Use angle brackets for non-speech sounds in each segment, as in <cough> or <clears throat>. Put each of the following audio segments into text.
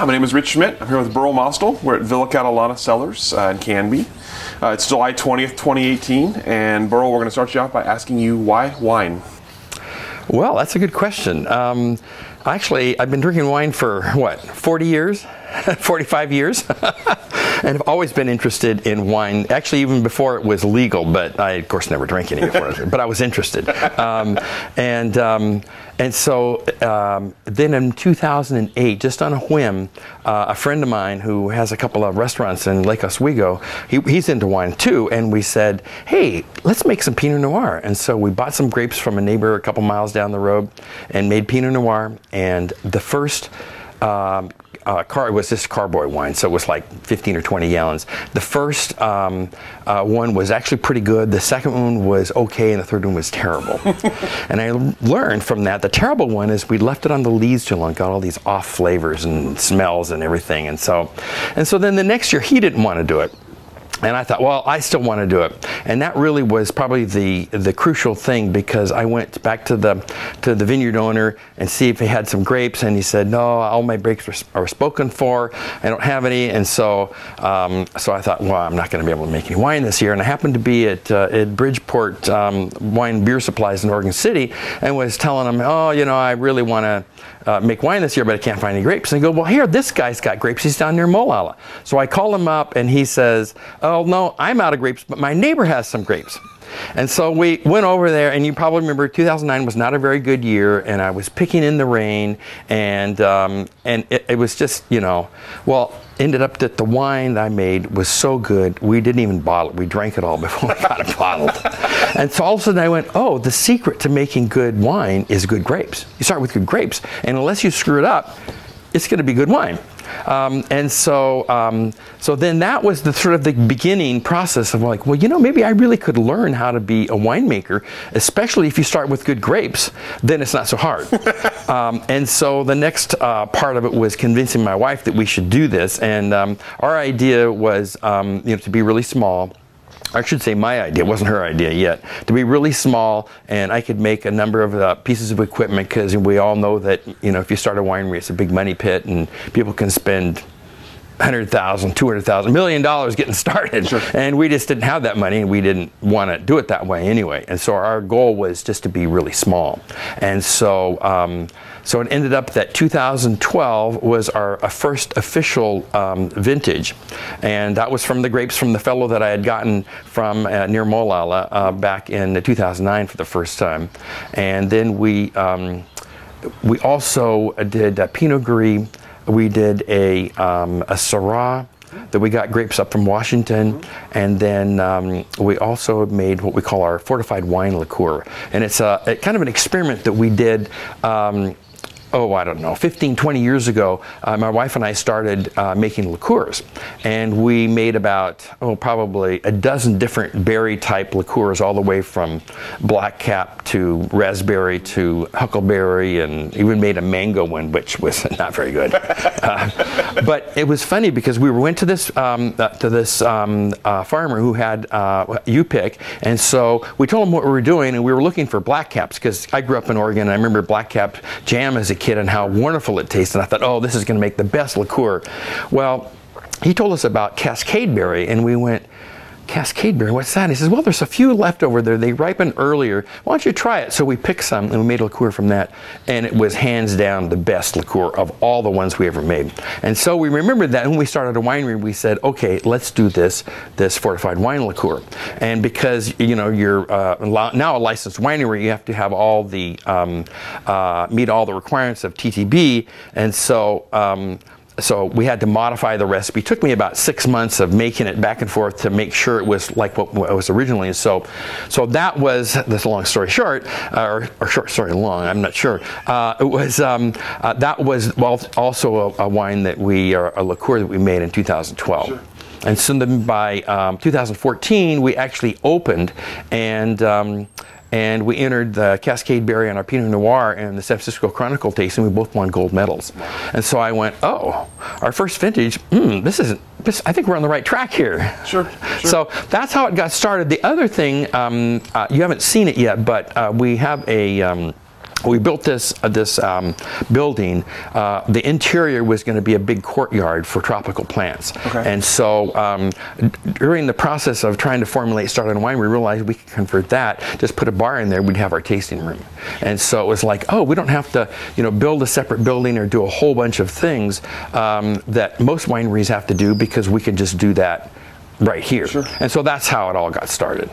Hi, my name is Rich Schmidt. I'm here with Burl Mostul. We're at Villa Catalana Cellars uh, in Canby. Uh, it's July 20th, 2018, and Burl, we're going to start you off by asking you why wine? Well, that's a good question. Um, actually, I've been drinking wine for what, 40 years? <laughs> 45 years? <laughs> and have always been interested in wine. Actually, even before it was legal, but I, of course, never drank any before. but I was interested, <laughs> um, and um, and so um, then in 2008, just on a whim, uh, a friend of mine who has a couple of restaurants in Lake Oswego, he, he's into wine too, and we said, hey, let's make some Pinot Noir. And so we bought some grapes from a neighbor a couple miles down the road, and made Pinot Noir. And the first um, uh, car, it was this carboy wine, so it was like 15 or 20 gallons. The first um, uh, one was actually pretty good. The second one was okay, and the third one was terrible. <laughs> and I learned from that the terrible one is we left it on the lees too long, got all these off flavors and smells and everything. And so, and so then the next year he didn't want to do it. And I thought, well, I still want to do it, and that really was probably the the crucial thing because I went back to the to the vineyard owner and see if he had some grapes, and he said, no, all my grapes are, are spoken for. I don't have any, and so um, so I thought, well, I'm not going to be able to make any wine this year. And I happened to be at uh, at Bridgeport um, Wine Beer Supplies in Oregon City, and was telling them, oh, you know, I really want to uh, make wine this year, but I can't find any grapes. And they go, well, here, this guy's got grapes. He's down near Molalla. So I call him up, and he says, oh, no, I'm out of grapes, but my neighbor has some grapes. And so we went over there, and you probably remember 2009 was not a very good year, and I was picking in the rain, and um, and it, it was just, you know, well, ended up that the wine that I made was so good, we didn't even bottle it. We drank it all <laughs> before we got it bottled. And so all of a sudden I went, oh, the secret to making good wine is good grapes. You start with good grapes, and unless you screw it up, it's going to be good wine. Um, and so, um, so then that was the sort of the beginning process of like, well, you know, maybe I really could learn how to be a winemaker, especially if you start with good grapes. Then it's not so hard. <laughs> um, and so the next uh, part of it was convincing my wife that we should do this. And um, our idea was, um, you know, to be really small I should say my idea, it wasn't her idea yet, to be really small and I could make a number of uh, pieces of equipment because we all know that, you know, if you start a winery, it's a big money pit and people can spend 100,000, 200,000, million dollars getting started. Sure. And we just didn't have that money and we didn't want to do it that way anyway. And so our goal was just to be really small. And so, um, so it ended up that 2012 was our first official um, vintage. And that was from the grapes from the fellow that I had gotten from uh, near Molalla uh, back in 2009 for the first time. And then we, um, we also did Pinot Gris we did a, um, a Syrah that we got grapes up from Washington, mm-hmm. and then um, we also made what we call our fortified wine liqueur, and it's a, a kind of an experiment that we did. Um, oh, I don't know, 15, 20 years ago, uh, my wife and I started uh, making liqueurs. And we made about, oh, probably a dozen different berry type liqueurs, all the way from blackcap to raspberry to huckleberry, and even made a mango one, which was <laughs> not very good. <laughs> uh, but it was funny because we went to this, um, uh, to this um, uh, farmer who had uh, U-pick, and so we told him what we were doing, and we were looking for blackcaps because I grew up in Oregon, and I remember blackcap jam as a kid and how wonderful it tastes. And I thought, oh, this is going to make the best liqueur. Well, he told us about Cascade Berry, and we went, Cascade Berry, what's that? He says, well, there's a few left over there. They ripen earlier. Why don't you try it? So we picked some and we made a liqueur from that. And it was hands down the best liqueur of all the ones we ever made. And so we remembered that when we started a winery, we said, okay, let's do this, this fortified wine liqueur. And because, you know, you're uh, now a licensed winery, you have to have all the, um, uh, meet all the requirements of TTB. And so, um, so we had to modify the recipe. It took me about six months of making it back and forth to make sure it was like what, what it was originally. So, so that was this long story short, uh, or, or, short story long. I'm not sure. Uh, it was um, uh, that was well, also a, a, wine that we or a liqueur that we made in 2012. Sure. And so then by um, 2014, we actually opened and. Um, and we entered the Cascade Berry on our Pinot Noir and the San Francisco Chronicle tasting. We both won gold medals. And so I went, oh, our first vintage, mm, this isn't, this, I think we're on the right track here. Sure, <laughs> sure. So that's how it got started. The other thing, um, uh, you haven't seen it yet, but uh, we have a, um, we built this uh, this um, building. Uh, the interior was going to be a big courtyard for tropical plants, Okay. and so um, during the process of trying to formulate Starlight Wine, we realized we could convert that. Just put a bar in there, we'd have our tasting room. And so it was like, oh, we don't have to, you know, build a separate building or do a whole bunch of things um, that most wineries have to do because we can just do that right here. Sure. And so that's how it all got started.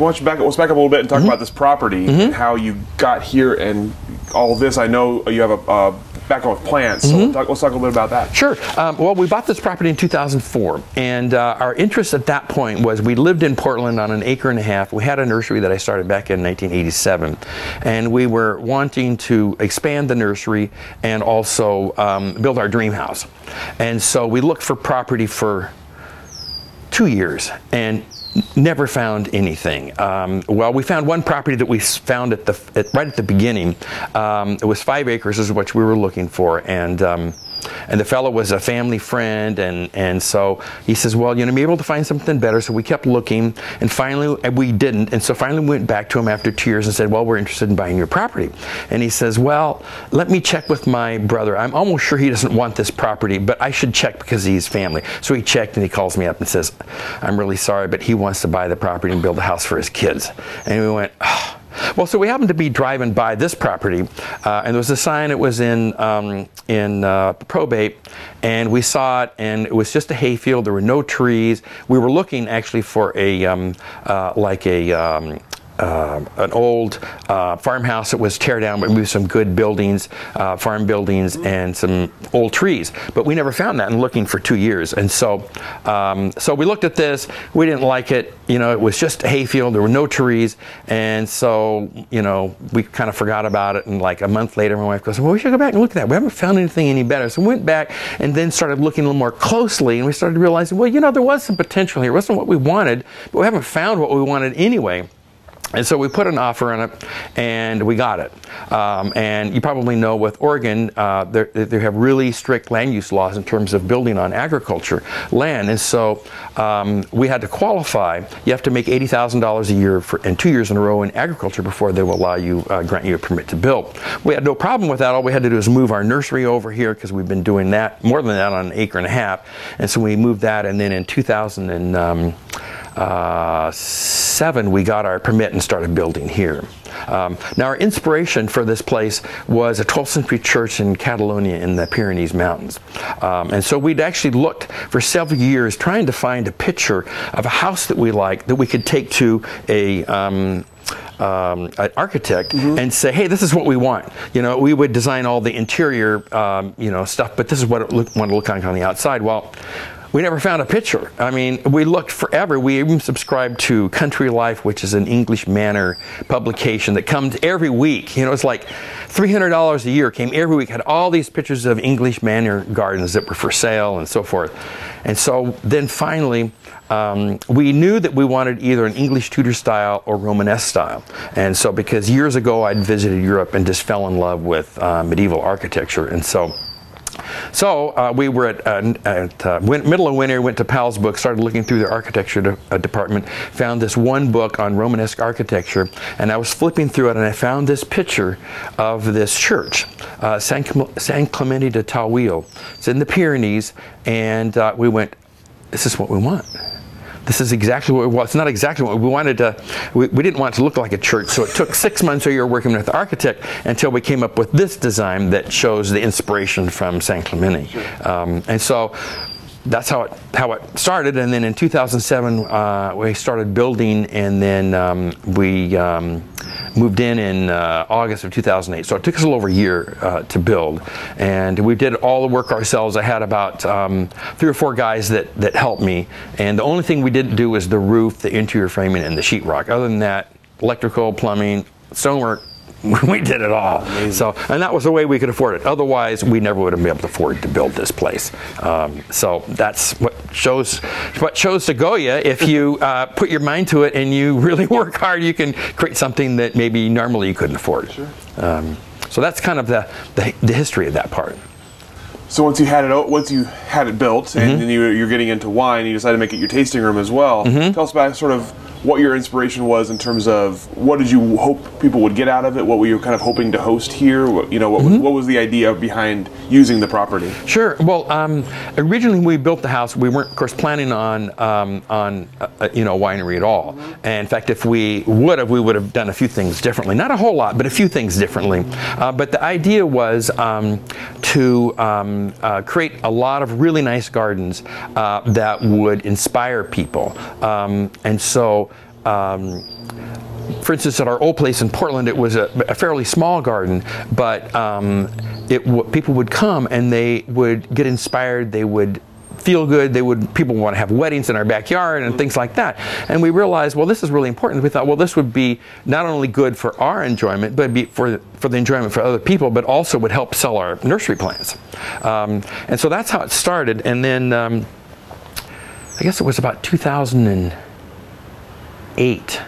So why don't you back, let's back up a little bit and talk about this property and how you got here and all this. I know you have a uh, background with plants, so talk, let's talk a little bit about that. Sure. Um, well, we bought this property in 2004, and uh, our interest at that point was we lived in Portland on an acre and a half. We had a nursery that I started back in 1987, and we were wanting to expand the nursery and also um, build our dream house. And so we looked for property for two years and never found anything. Um, well, we found one property that we found at the at, right at the beginning. Um, it was five acres, is what we were looking for, and. Um, and the fellow was a family friend, and, and so he says, Well, you know, be able to find something better. So we kept looking, and finally we didn't. And so finally we went back to him after two years and said, Well, we're interested in buying your property. And he says, Well, let me check with my brother. I'm almost sure he doesn't want this property, but I should check because he's family. So he checked and he calls me up and says, I'm really sorry, but he wants to buy the property and build a house for his kids. And we went, oh. Well, so we happened to be driving by this property, uh, and there was a sign. It was in um, in uh, probate, and we saw it, and it was just a hayfield. There were no trees. We were looking actually for a um, uh, like a um, uh, an old uh, farmhouse that was tear down, but we moved some good buildings, uh, farm buildings, and some old trees. But we never found that in looking for two years. And so, um, so we looked at this. We didn't like it. You know, it was just a hayfield. There were no trees, and so you know, we kind of forgot about it. And like a month later, my wife goes, "Well, we should go back and look at that. We haven't found anything any better." So we went back and then started looking a little more closely, and we started realizing, well, you know, there was some potential here. It wasn't what we wanted, but we haven't found what we wanted anyway. And so we put an offer on it, and we got it. Um, and you probably know with Oregon, uh, they have really strict land use laws in terms of building on agriculture land. And so um, we had to qualify. You have to make eighty thousand dollars a year for, and two years in a row in agriculture before they will allow you uh, grant you a permit to build. We had no problem with that. All we had to do is move our nursery over here because we've been doing that more than that on an acre and a half. And so we moved that, and then in 2000 and um, uh, seven, we got our permit and started building here. Um, now, our inspiration for this place was a 12th century church in Catalonia in the Pyrenees Mountains. Um, and so we'd actually looked for several years trying to find a picture of a house that we liked that we could take to a um, um, an architect and say, "Hey, this is what we want." You know, we would design all the interior, um, you know, stuff, but this is what it look, want to look like on the outside. Well, we never found a picture. I mean, we looked forever. We even subscribed to Country Life, which is an English Manor publication that comes every week. You know, it's like $300 a year came every week, had all these pictures of English Manor gardens that were for sale and so forth. And so then finally, um, we knew that we wanted either an English Tudor style or Romanesque style. And so, because years ago I'd visited Europe and just fell in love with uh, medieval architecture. And so, so uh, we were at, uh, at uh, middle of winter, went to Powell's book, started looking through their architecture de- uh, department, found this one book on Romanesque architecture, and I was flipping through it, and I found this picture of this church, uh, San, Clem- San Clemente de Taüll. It's in the Pyrenees, and uh, we went, this is what we want. This is exactly what well, it's not exactly what we wanted to. We, we didn't want it to look like a church, so it took six months or a year working with the architect until we came up with this design that shows the inspiration from San Clemente. Um, and so that's how it how it started. And then in 2007, uh, we started building, and then um, we um, moved in in uh, August of 2008. So it took us a little over a year uh, to build, and we did all the work ourselves. I had about um, three or four guys that that helped me, and the only thing we didn't do was the roof, the interior framing, and the sheetrock. Other than that, electrical, plumbing, stonework. <laughs> We did it all. So, and that was the way we could afford it. Otherwise, we never would have been able to afford to build this place. Um, so that's what shows what shows to Goya. If <laughs> you uh, put your mind to it and you really <laughs> work hard, you can create something that maybe normally you couldn't afford. Um, so that's kind of the, the the history of that part. So once you had it, once you had it built, and then you, you're getting into wine, you decided to make it your tasting room as well. Tell us about sort of what your inspiration was in terms of what did you hope people would get out of it? What were you kind of hoping to host here? What, you know, what, was, what was the idea behind using the property? Sure. Well, um, originally when we built the house, we weren't, of course, planning on um, on uh, you know winery at all. And in fact, if we would have, we would have done a few things differently. Not a whole lot, but a few things differently. Uh, but the idea was um, to um, uh, create a lot of really nice gardens uh, that would inspire people. Um, and so. Um, for instance, at our old place in Portland, it was a, a fairly small garden, but um, it people would come and they would get inspired. They would feel good. They would people would want to have weddings in our backyard and things like that. And we realized, well, this is really important. We thought, well, this would be not only good for our enjoyment, but for for the enjoyment for other people, but also would help sell our nursery plants. Um, and so that's how it started. And then um, I guess it was about 2008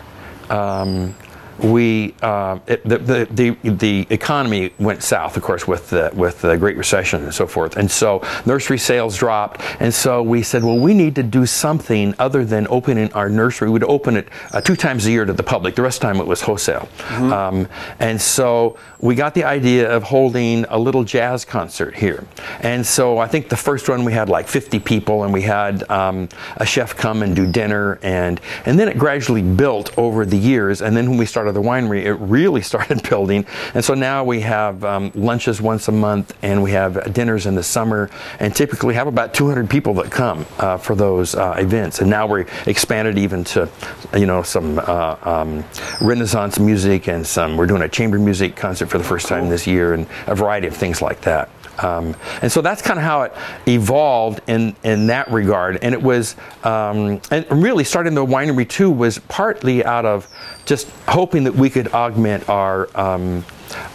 um, we uh, it, the, the, the the economy went south, of course, with the with the Great Recession and so forth, and so nursery sales dropped, and so we said, well, we need to do something other than opening our nursery. We'd open it uh, two times a year to the public. The rest of the time it was wholesale, um, and so we got the idea of holding a little jazz concert here, and so I think the first one we had like 50 people, and we had um, a chef come and do dinner, and and then it gradually built over the years, and then when we started the winery, it really <laughs> started building. And so now we have um, lunches once a month and we have dinners in the summer and typically have about 200 people that come uh, for those uh, events. And now we're expanded even to, you know, some uh, um, Renaissance music and some, we're doing a chamber music concert for the first time this year and a variety of things like that. Um, and so that's kind of how it evolved in, in that regard. And it was, um, and really starting the winery too was partly out of just hoping that we could augment our um,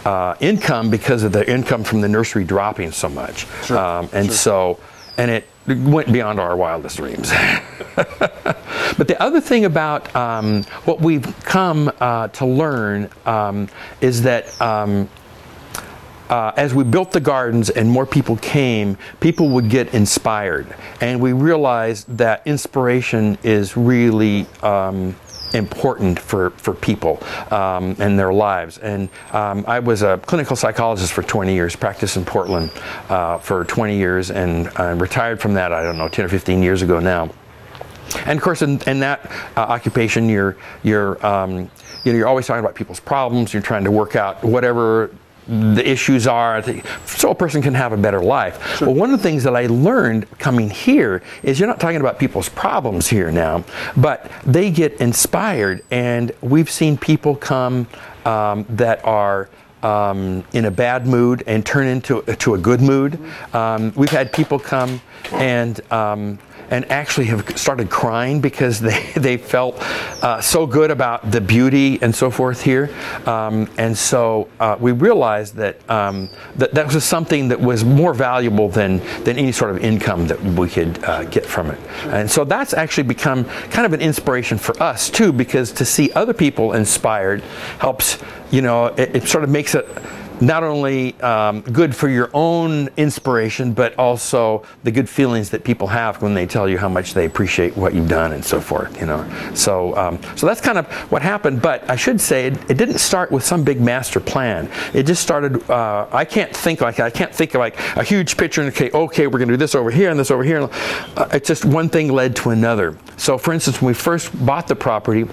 uh, income because of the income from the nursery dropping so much. Sure, Um, and sure. so, and it went beyond our wildest dreams. <laughs> but the other thing about um, what we've come uh, to learn um, is that um, uh, as we built the gardens and more people came, people would get inspired. And we realized that inspiration is really um, important for, for people um, and their lives. And um, I was a clinical psychologist for 20 years, practiced in Portland uh, for 20 years, and uh, retired from that, I don't know, 10 or 15 years ago now. And of course, in, in that uh, occupation, you're you're um, you know you're always talking about people's problems. You're trying to work out whatever the issues are, so a person can have a better life. Well, one of the things that I learned coming here is you're not talking about people's problems here now, but they get inspired, and we've seen people come um, that are. Um, in a bad mood and turn into to a good mood. Um, we've had people come and um, and actually have started crying because they, <laughs> they felt uh, so good about the beauty and so forth here. Um, and so uh, we realized that, um, that that was something that was more valuable than, than any sort of income that we could uh, get from it. And so that's actually become kind of an inspiration for us too, because to see other people inspired helps, you know, it, it sort of makes it not only um, good for your own inspiration, but also the good feelings that people have when they tell you how much they appreciate what you've done and so forth. You know, so um, so that's kind of what happened. But I should say it, it didn't start with some big master plan. It just started. Uh, I can't think like I can't think of like a huge picture and okay, okay, we're going to do this over here and this over here. Uh, it's just one thing led to another. So, for instance, when we first bought the property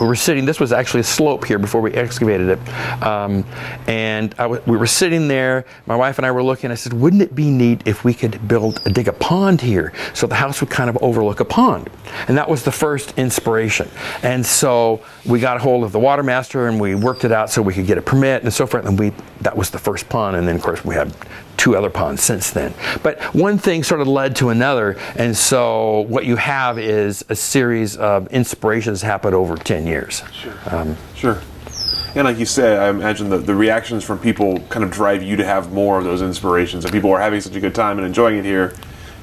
we were sitting this was actually a slope here before we excavated it. Um, and we were sitting there. My wife and i were looking. I said wouldn't it be neat if we could build dig a pond here so the house would kind of overlook a pond? And that was the first inspiration. And so we got a hold of the water master and we worked it out so we could get a permit and so forth. And we that was the first pond. And then of course we had two other ponds since then. But one thing sort of led to another, and so what you have is a series of inspirations happened over 10 years. Um, Sure. And like you said, I imagine the, the reactions from people kind of drive you to have more of those inspirations. If people are having such a good time and enjoying it here,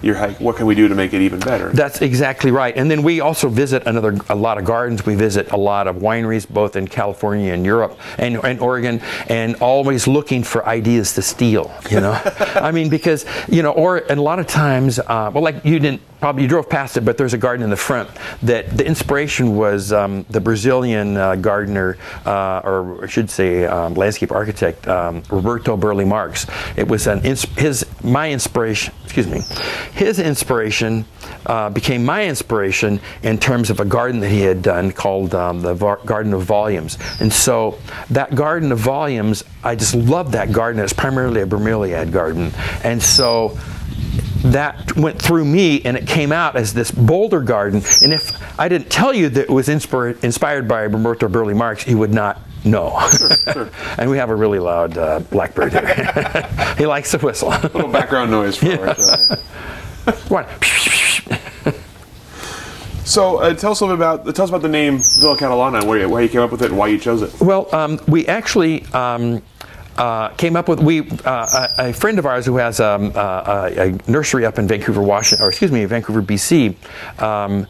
you're like, what can we do to make it even better? That's exactly right. And then we also visit another a lot of gardens. We visit a lot of wineries, both in California and Europe and, and Oregon, and always looking for ideas to steal. You know, <laughs> I mean, because you know, or and a lot of times, uh, well, like you didn't probably you drove past it, but there's a garden in the front that the inspiration was um, the Brazilian uh, gardener, uh, or I should say um, landscape architect, um, Roberto Burle Marx. It was an his my inspiration. Excuse me, his inspiration uh, became my inspiration in terms of a garden that he had done called um, the Garden of Volumes. And so that Garden of Volumes, I just love that garden. It's primarily a bromeliad garden, and so that went through me and it came out as this boulder garden. And if I didn't tell you that it was inspired, inspired by Roberto Burle Marx, you would not know. Sure, sure. <laughs> and we have a really loud uh, blackbird here. <laughs> he likes to whistle. a little background noise for <laughs> yeah. What? So uh, tell us a little bit about tell us about the name Villa Catalana and where you, why you came up with it and why you chose it. Well, um, we actually um, uh, came up with we uh, a, friend of ours who has um, uh, a, a, nursery up in Vancouver, Washington, or excuse me, Vancouver, BC. Um,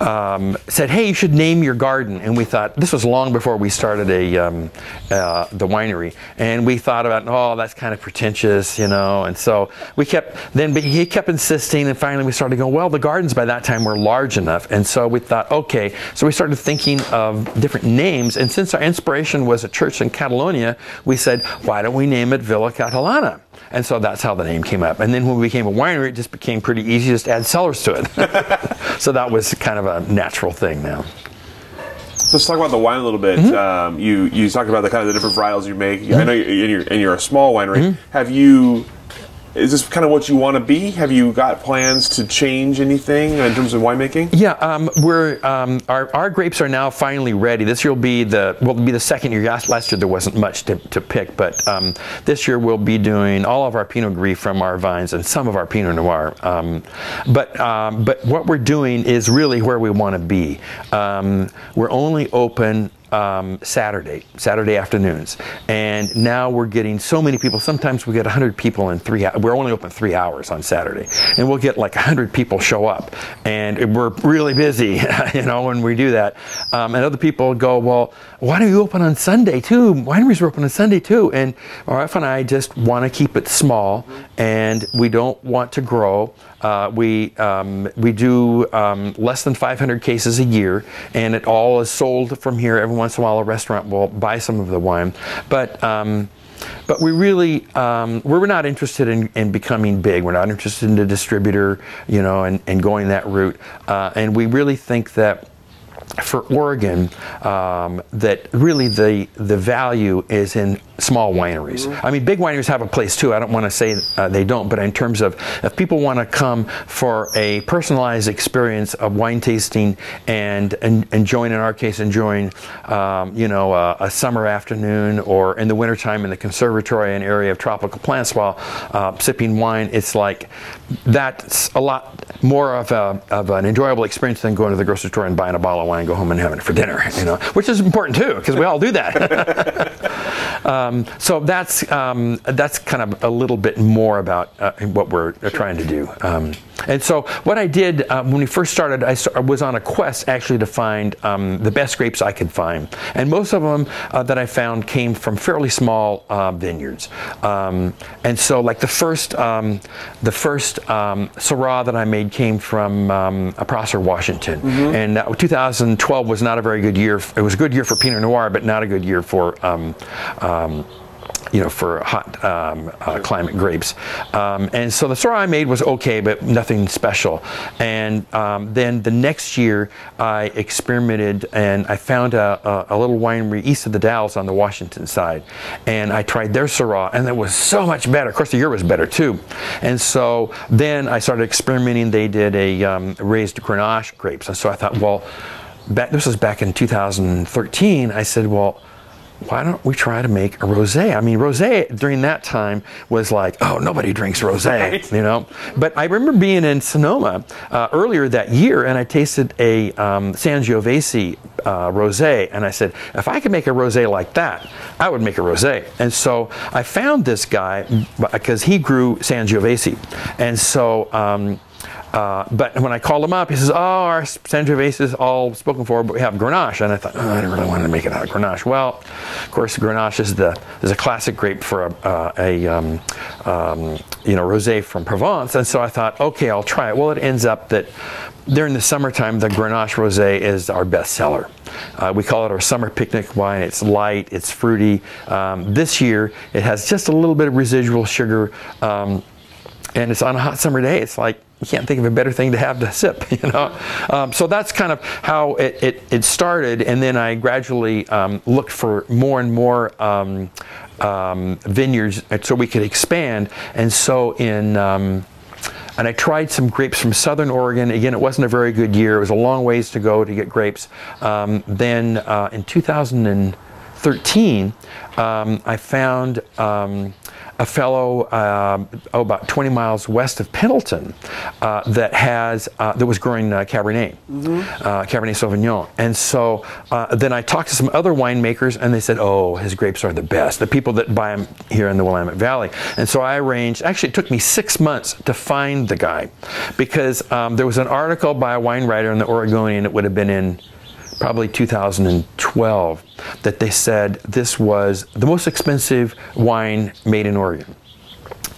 um, said, "Hey, you should name your garden." And we thought this was long before we started a um, uh, the winery, and we thought about, "Oh, that's kind of pretentious," you know. And so we kept then, but he kept insisting, and finally we started going, "Well, the gardens by that time were large enough," and so we thought, "Okay." So we started thinking of different names, and since our inspiration was a church in Catalonia, we said, "Why don't we name it Villa Catalana?" And so that's how the name came up. And then when we became a winery, it just became pretty easy just to add cellars to it. <laughs> so that was kind of a natural thing now. So let's talk about the wine a little bit. Mm-hmm. Um, you you talked about the kind of the different varietals you make. Mm-hmm. I know you're, and you're, and you're a small winery. Mm-hmm. Have you is this kind of what you want to be? Have you got plans to change anything in terms of winemaking? Yeah, um, we're um, our, our grapes are now finally ready. This year will be the will be the second year. Last, year there wasn't much to, to pick, but um, this year we'll be doing all of our Pinot Gris from our vines and some of our Pinot Noir. Um, but um, but what we're doing is really where we want to be. Um, we're only open um, Saturday, Saturday afternoons. And now we're getting so many people. Sometimes we get 100 people in three hours. We're only open three hours on Saturday. And we'll get like 100 people show up. And we're really busy, <laughs> you know, when we do that. Um, and other people go, well, why don't you open on Sunday too? Wineries are open on Sunday too. And my wife and I just want to keep it small and we don't want to grow. Uh, we um, we do um, less than 500 cases a year, and it all is sold from here. Every once in a while, a restaurant will buy some of the wine, but. Um, but we really um, we're not interested in, in, becoming big. We're not interested in a distributor, you know, and, and going that route. Uh, and we really think that for Oregon, um, that really the the value is in small wineries. Mm-hmm. I mean, big wineries have a place too. I don't want to say uh, they don't, but in terms of if people want to come for a personalized experience of wine tasting and, and enjoying, in our case, enjoying, um, you know, uh, a summer afternoon or in the wintertime in the conservatory and area of tropical plants while uh, sipping wine, it's like that's a lot more of, a, of an enjoyable experience than going to the grocery store and buying a bottle of wine and go home and having it for dinner, you know, which is important too, because we all do that. um, <laughs> um, so that's um, that's kind of a little bit more about uh, what we're sure. trying to do. Um, and so what I did uh, when we first started, I was on a quest actually to find um, the best grapes I could find, and most of them uh, that I found came from fairly small uh, vineyards. Um, and so, like the first um, the first Syrah that I made came from um, Prosser, Washington, mm-hmm. and 2012 was not a very good year. It was a good year for Pinot Noir, but not a good year for um, um, you know, for hot um, uh, climate grapes. Um, and so the Syrah I made was okay, but nothing special. And um, then the next year, I experimented and I found a, a, a, little winery east of the Dalles on the Washington side. And I tried their Syrah, and it was so much better. Of course, the year was better too. And so then I started experimenting. They did a um, raised Grenache grapes. And so I thought, well, back, this was back in 2013. I said, well, why don't we try to make a rosé? I mean, rosé during that time was like, oh, nobody drinks rosé, <laughs> right. you know. But I remember being in Sonoma uh, earlier that year, and I tasted a um, Sangiovese uh, rosé, and I said, if I could make a rosé like that, I would make a rosé. And so I found this guy because he grew Sangiovese, and so. Um, uh, but when I called him up, he says, "Oh, our Sangiovese is all spoken for, but we have Grenache." And I thought, oh, I didn't really want to make it out of Grenache. Well, of course, Grenache is the is a classic grape for a, uh, a um, um, you know rosé from Provence, and so I thought, okay, I'll try it. Well, it ends up that during the summertime, the Grenache Rosé is our best seller. Uh, we call it our summer picnic wine. It's light, it's fruity. Um, this year, it has just a little bit of residual sugar, um, and it's on a hot summer day. It's like you can't think of a better thing to have to sip, <laughs> you know. Um, so that's kind of how it, it, it started, and then I gradually um, looked for more and more um, um vineyards so we could expand. And so in um, and I tried some grapes from Southern Oregon. Again, it wasn't a very good year. It was a long ways to go to get grapes. Um, then uh, in 2013, um, I found a fellow uh, oh, about 20 miles west of Pendleton uh, that has uh, that was growing uh, Cabernet, mm-hmm. Cabernet Sauvignon, and so uh, then I talked to some other winemakers, and they said, "Oh, his grapes are the best." The people that buy them here in the Willamette Valley, and so I arranged. Actually, it took me six months to find the guy because um, there was an article by a wine writer in the Oregonian. It would have been in probably 2012, that they said this was the most expensive wine made in Oregon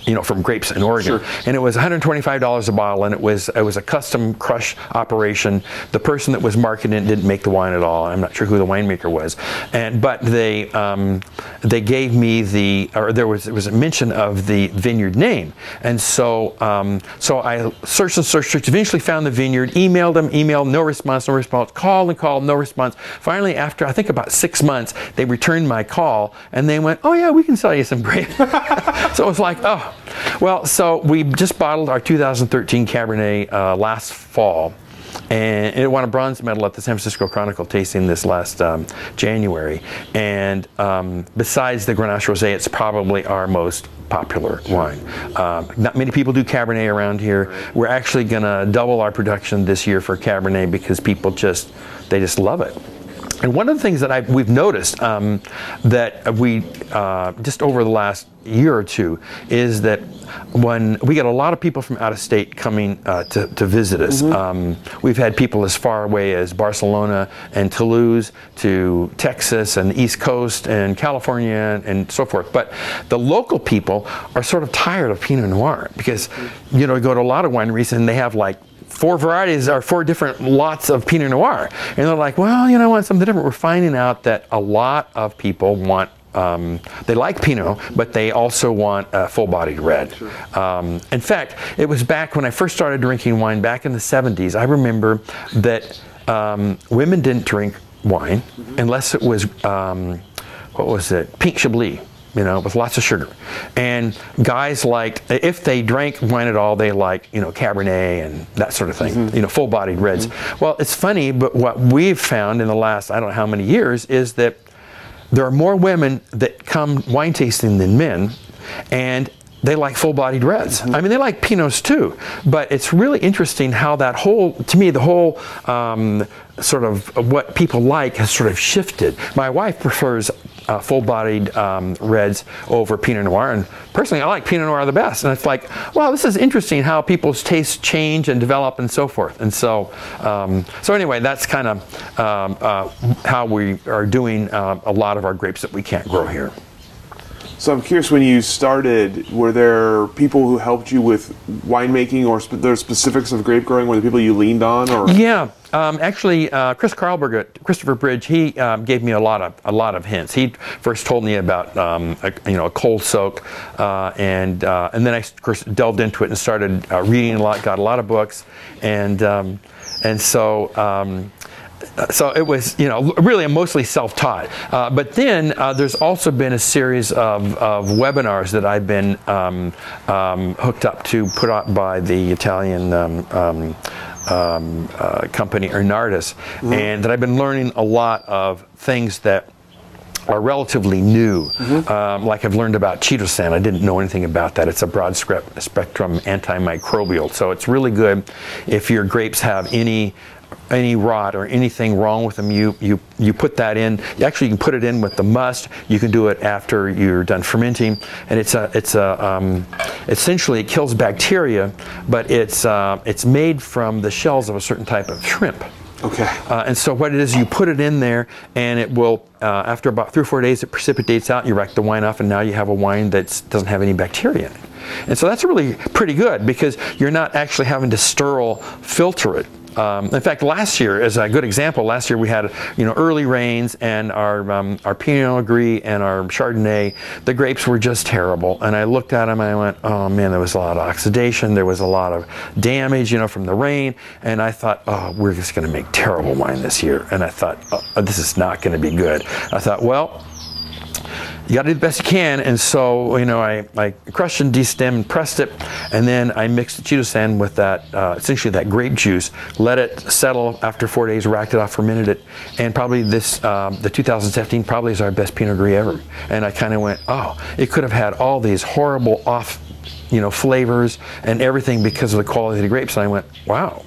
you know, from grapes in Oregon. Sure. And it was $125 a bottle, and it was it was a custom crush operation. The person that was marketing it didn't make the wine at all. I'm not sure who the winemaker was, and but they um, they gave me the or there was there was a mention of the vineyard name, and so um, so I searched and searched, searched, eventually found the vineyard, emailed them, emailed, no response, no response, called and called, no response. Finally, after I think about six months, they returned my call and they went, oh yeah, we can sell you some grapes. <laughs> so it was like, oh, well, so we just bottled our 2013 Cabernet uh, last fall and it won a bronze medal at the San Francisco Chronicle tasting this last um, January. And um, besides the Grenache Rosé, it's probably our most popular wine. Um, not many people do Cabernet around here. We're actually going to double our production this year for Cabernet because people just they just love it. And one of the things that I, we've noticed um, that we uh, just over the last year or two is that when we get a lot of people from out of state coming uh, to, to visit us. Mm-hmm. Um, we've had people as far away as Barcelona and Toulouse to Texas and the East Coast and California and so forth. But the local people are sort of tired of Pinot Noir because, you know, you go to a lot of wineries and they have like four varieties or four different lots of Pinot Noir. And they're like, well, you know, I want something different. We're finding out that a lot of people want um, they like Pinot, but they also want a full-bodied red. Um, in fact, it was back when I first started drinking wine back in the 70s. I remember that um, women didn't drink wine mm-hmm. unless it was um, what was it, pink Chablis you know, with lots of sugar. And guys liked, if they drank wine at all, they like, you know, Cabernet and that sort of thing, mm-hmm. you know, full bodied reds. Mm-hmm. Well, it's funny, but what we've found in the last, I don't know how many years, is that there are more women that come wine tasting than men. And they like full-bodied reds. Mm-hmm. I mean, they like Pinots too. But it's really interesting how that whole, to me, the whole um, sort of what people like has sort of shifted. My wife prefers uh, full-bodied um, reds over Pinot Noir, and personally, I like Pinot Noir the best. And it's like, wow, this is interesting how people's tastes change and develop and so forth. And so, um, so anyway, that's kind of um, uh, how we are doing uh, a lot of our grapes that we can't grow here. So I'm curious, when you started, were there people who helped you with winemaking or sp- the specifics of grape growing? Were the people you leaned on? Or yeah, um, actually, uh, Chris Carlberg Christopher Bridge, he um, gave me a lot of a lot of hints. He first told me about um, a, you know a cold soak, uh, and uh, and then I of course delved into it and started uh, reading a lot, got a lot of books, and um, and so um, so it was, you know, really mostly self-taught. Uh, but then uh, there's also been a series of, of webinars that I've been um, um, hooked up to, put up by the Italian um, um, uh, company Enartis, mm-hmm. and that I've been learning a lot of things that are relatively new. Mm-hmm. Um, like I've learned about chitosan. I didn't know anything about that. It's a broad spectrum antimicrobial. So it's really good if your grapes have any any rot or anything wrong with them, you you you put that in. Actually, you can put it in with the must. You can do it after you're done fermenting, and it's a it's a um, essentially it kills bacteria, but it's uh, it's made from the shells of a certain type of shrimp. Okay. Uh, and so what it is, you put it in there, and it will, uh, after about three or four days, it precipitates out. You rack the wine off, and now you have a wine that doesn't have any bacteria in it. And so that's really pretty good because you're not actually having to sterile filter it. Um, in fact, last year, as a good example, last year we had you know early rains and our um, our Pinot Gris and our Chardonnay, the grapes were just terrible. And I looked at them and I went, oh man, there was a lot of oxidation, there was a lot of damage, you know, from the rain. And I thought, oh, we're just going to make terrible wine this year. And I thought, oh, this is not going to be good. I thought, well you got to do the best you can. And so, you know, I, I crushed and destemmed and pressed it, and then I mixed the chitosan with that, uh, essentially that grape juice, let it settle after four days, racked it off, fermented it, and probably this, um, the 2017 probably is our best Pinot Gris ever. And I kind of went, oh, it could have had all these horrible off, you know, flavors and everything because of the quality of the grapes. And I went, wow,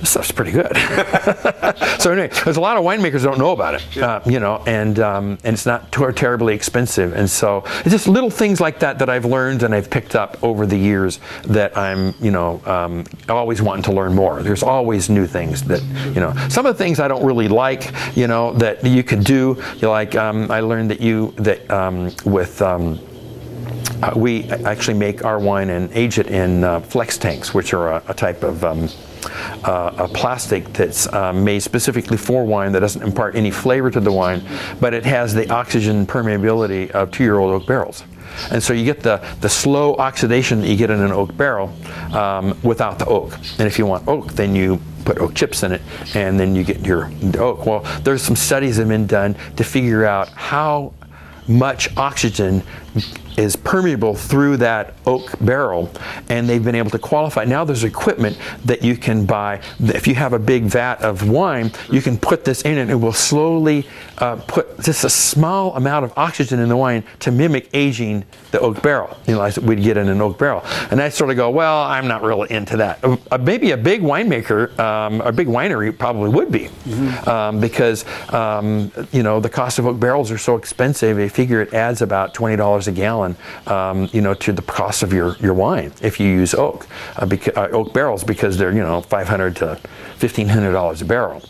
this stuff's pretty good. <laughs> so anyway, there's a lot of winemakers don't know about it, uh, you know, and um, and it's not ter- terribly expensive, and so it's just little things like that that I've learned and I've picked up over the years that I'm, you know, um, always wanting to learn more. There's always new things that, you know, some of the things I don't really like, you know, that you could do. You like, um, I learned that you that um, with um, uh, we actually make our wine and age it in uh, flex tanks, which are a, a type of um, uh, a plastic that's um, made specifically for wine that doesn't impart any flavor to the wine, but it has the oxygen permeability of two-year-old oak barrels. And so you get the, the slow oxidation that you get in an oak barrel um, without the oak. And if you want oak, then you put oak chips in it and then you get your oak. Well, there's some studies that have been done to figure out how much oxygen is permeable through that oak barrel and they've been able to qualify. Now there's equipment that you can buy. If you have a big vat of wine you can put this in and it will slowly uh, put just a small amount of oxygen in the wine to mimic aging the oak barrel. You know we'd get in an oak barrel. And i sort of go well i'm not really into that. Uh, maybe a big winemaker um, a big winery probably would be. Mm-hmm. um, because um, you know the cost of oak barrels are so expensive. They figure it adds about $20 a gallon gallon, um, you know, to the cost of your, your wine if you use oak, uh, uh, oak barrels because they're, you know, 500 to $1,500 a barrel.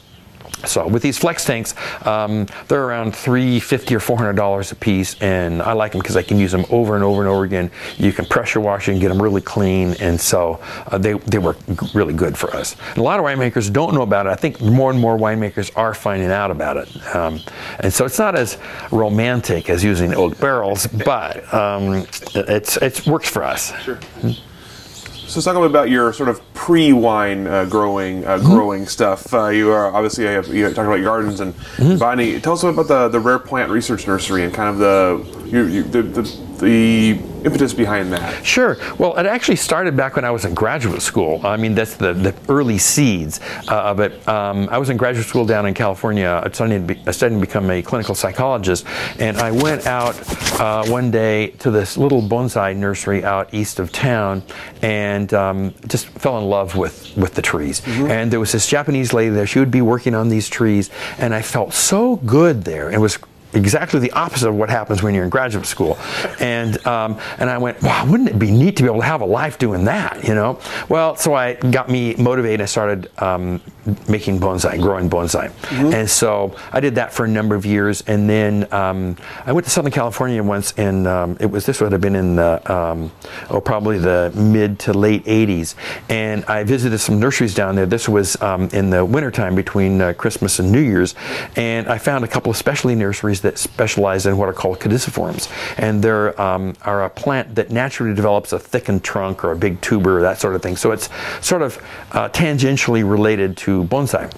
So with these flex tanks, um, they're around 350 or 400 dollars a piece, and I like them because I can use them over and over and over again. You can pressure wash and get them really clean, and so uh, they they work really good for us. And a lot of winemakers don't know about it. I think more and more winemakers are finding out about it, um, and so it's not as romantic as using oak barrels, but um, it's it works for us. Sure. Mm-hmm. So let's talk about your sort of pre-wine uh, growing uh, mm-hmm. growing stuff. Uh, you are obviously you, you talked about gardens and mm-hmm. Tell us about the the rare plant research nursery and kind of the you, you, the, the the impetus behind that? Sure. Well, it actually started back when I was in graduate school. I mean, that's the, the early seeds uh, of it. Um, I was in graduate school down in California, studying to, be, studying to become a clinical psychologist, and I went out uh, one day to this little bonsai nursery out east of town, and um, just fell in love with with the trees. Mm-hmm. And there was this Japanese lady there. She would be working on these trees, and I felt so good there. It was exactly the opposite of what happens when you're in graduate school. And um, and I went, wow, wouldn't it be neat to be able to have a life doing that, you know? Well, so I got me motivated. I started um, making bonsai, growing bonsai, mm-hmm. and so I did that for a number of years. And then um, I went to Southern California once, and um, it was this would have been in the um, oh probably the mid to late '80s, and I visited some nurseries down there. This was um, in the wintertime between uh, Christmas and New Year's, and I found a couple of specialty nurseries that specialize in what are called caudiciforms. And they um, are a plant that naturally develops a thickened trunk or a big tuber, that sort of thing. So it's sort of uh, tangentially related to bonsai.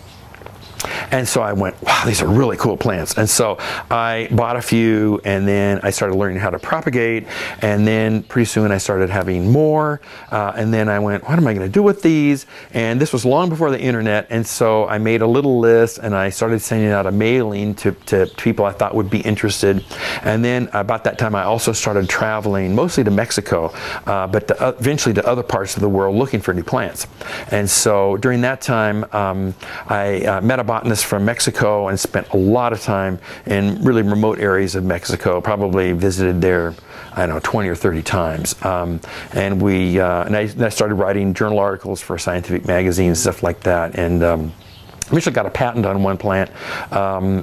And so I went, wow, these are really cool plants. And so I bought a few, and then I started learning how to propagate, and then pretty soon I started having more, uh, and then I went, what am I going to do with these? And this was long before the internet, and so I made a little list, and I started sending out a mailing to, to people I thought would be interested. And then about that time, I also started traveling mostly to Mexico, uh, but to, uh, eventually to other parts of the world looking for new plants. And so during that time, um, I uh, met a botanist from Mexico and spent a lot of time in really remote areas of Mexico. Probably visited there, I don't know, 20 or 30 times. Um, and we uh, and I, and I, started writing journal articles for scientific magazines, stuff like that. And um, Eventually got a patent on one plant, um,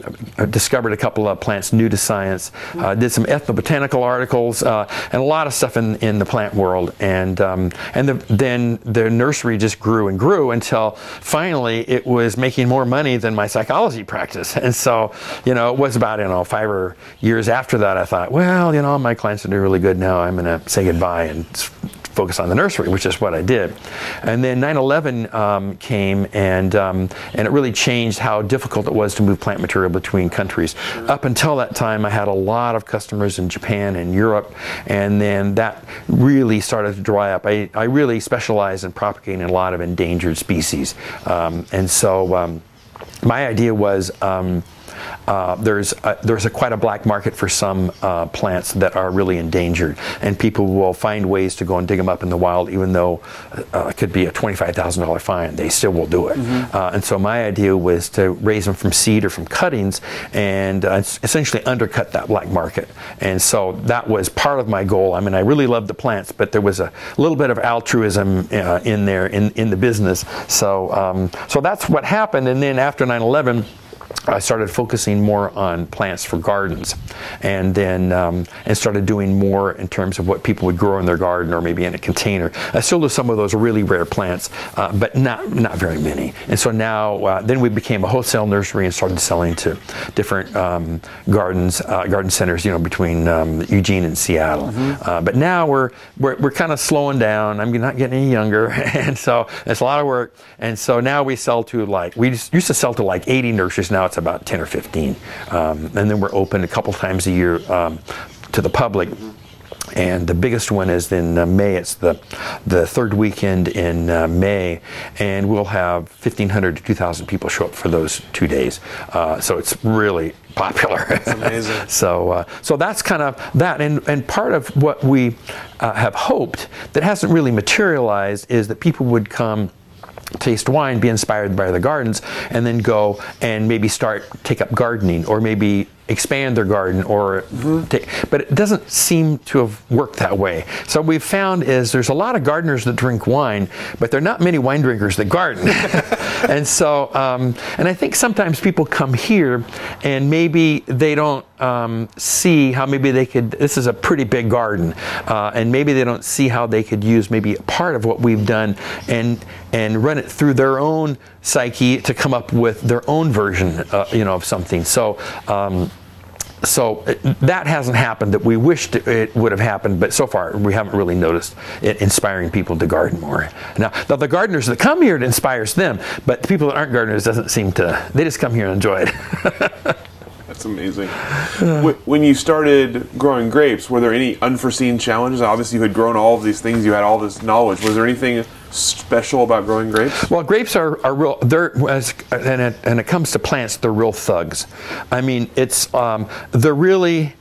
discovered a couple of plants new to science, uh, did some ethnobotanical articles, uh, and a lot of stuff in, in the plant world. And, um, and the, then the nursery just grew and grew until finally it was making more money than my psychology practice. And so, you know, it was about, you know, five or years after that, I thought, well, you know, my clients are doing really good now. I'm going to say goodbye and focus on the nursery, which is what I did. And then 9/11 um, came, and um, and it really changed how difficult it was to move plant material between countries. Up until that time, I had a lot of customers in Japan and Europe, and then that really started to dry up. I, I really specialize in propagating a lot of endangered species, um, and so um, my idea was um, uh, there's a, there's a quite a black market for some uh, plants that are really endangered, and people will find ways to go and dig them up in the wild, even though uh, it could be a twenty-five thousand dollar fine. They still will do it. Mm-hmm. Uh, and so my idea was to raise them from seed or from cuttings, and uh, essentially undercut that black market. And so that was part of my goal. I mean, I really loved the plants, but there was a little bit of altruism uh, in there in in the business. So um, so that's what happened. And then after 9/11 I started focusing more on plants for gardens, and then um, and started doing more in terms of what people would grow in their garden or maybe in a container. I still do some of those really rare plants, uh, but not not very many. And so now, uh, then we became a wholesale nursery and started selling to different um, gardens, uh, garden centers, you know, between um, Eugene and Seattle. Mm-hmm. Uh, but now we're we're, we're kind of slowing down. I'm not getting any younger, <laughs> and so it's a lot of work. And so now we sell to like we used to sell to like 80 nurseries. Now it's about 10 or 15. Um, and then we're open a couple times a year um, to the public. And the biggest one is in uh, May. It's the the third weekend in uh, May, and we'll have 1,500 to 2,000 people show up for those two days. Uh, so it's really popular. That's amazing. <laughs> so uh, so that's kind of that, and and part of what we uh, have hoped that hasn't really materialized is that people would come taste wine, be inspired by the gardens, and then go and maybe start take up gardening or maybe expand their garden or mm-hmm. take, but it doesn't seem to have worked that way. So what we've found is there's a lot of gardeners that drink wine, but there are not many wine drinkers that garden. <laughs> and so, um, and I think sometimes people come here and maybe they don't um, see how maybe they could, this is a pretty big garden, uh, and maybe they don't see how they could use maybe a part of what we've done and, and run it through their own psyche to come up with their own version, uh, you know, of something. So, um, so that hasn't happened that we wished it would have happened, but so far we haven't really noticed it inspiring people to garden more. Now, now the gardeners that come here, it inspires them, but the people that aren't gardeners doesn't seem to, they just come here and enjoy it. <laughs> That's amazing. when you started growing grapes, were there any unforeseen challenges? Obviously, you had grown all of these things, you had all this knowledge. Was there anything special about growing grapes? Well, grapes are, are real. They're as, and it, and it comes to plants, they're real thugs. I mean, it's um, they're really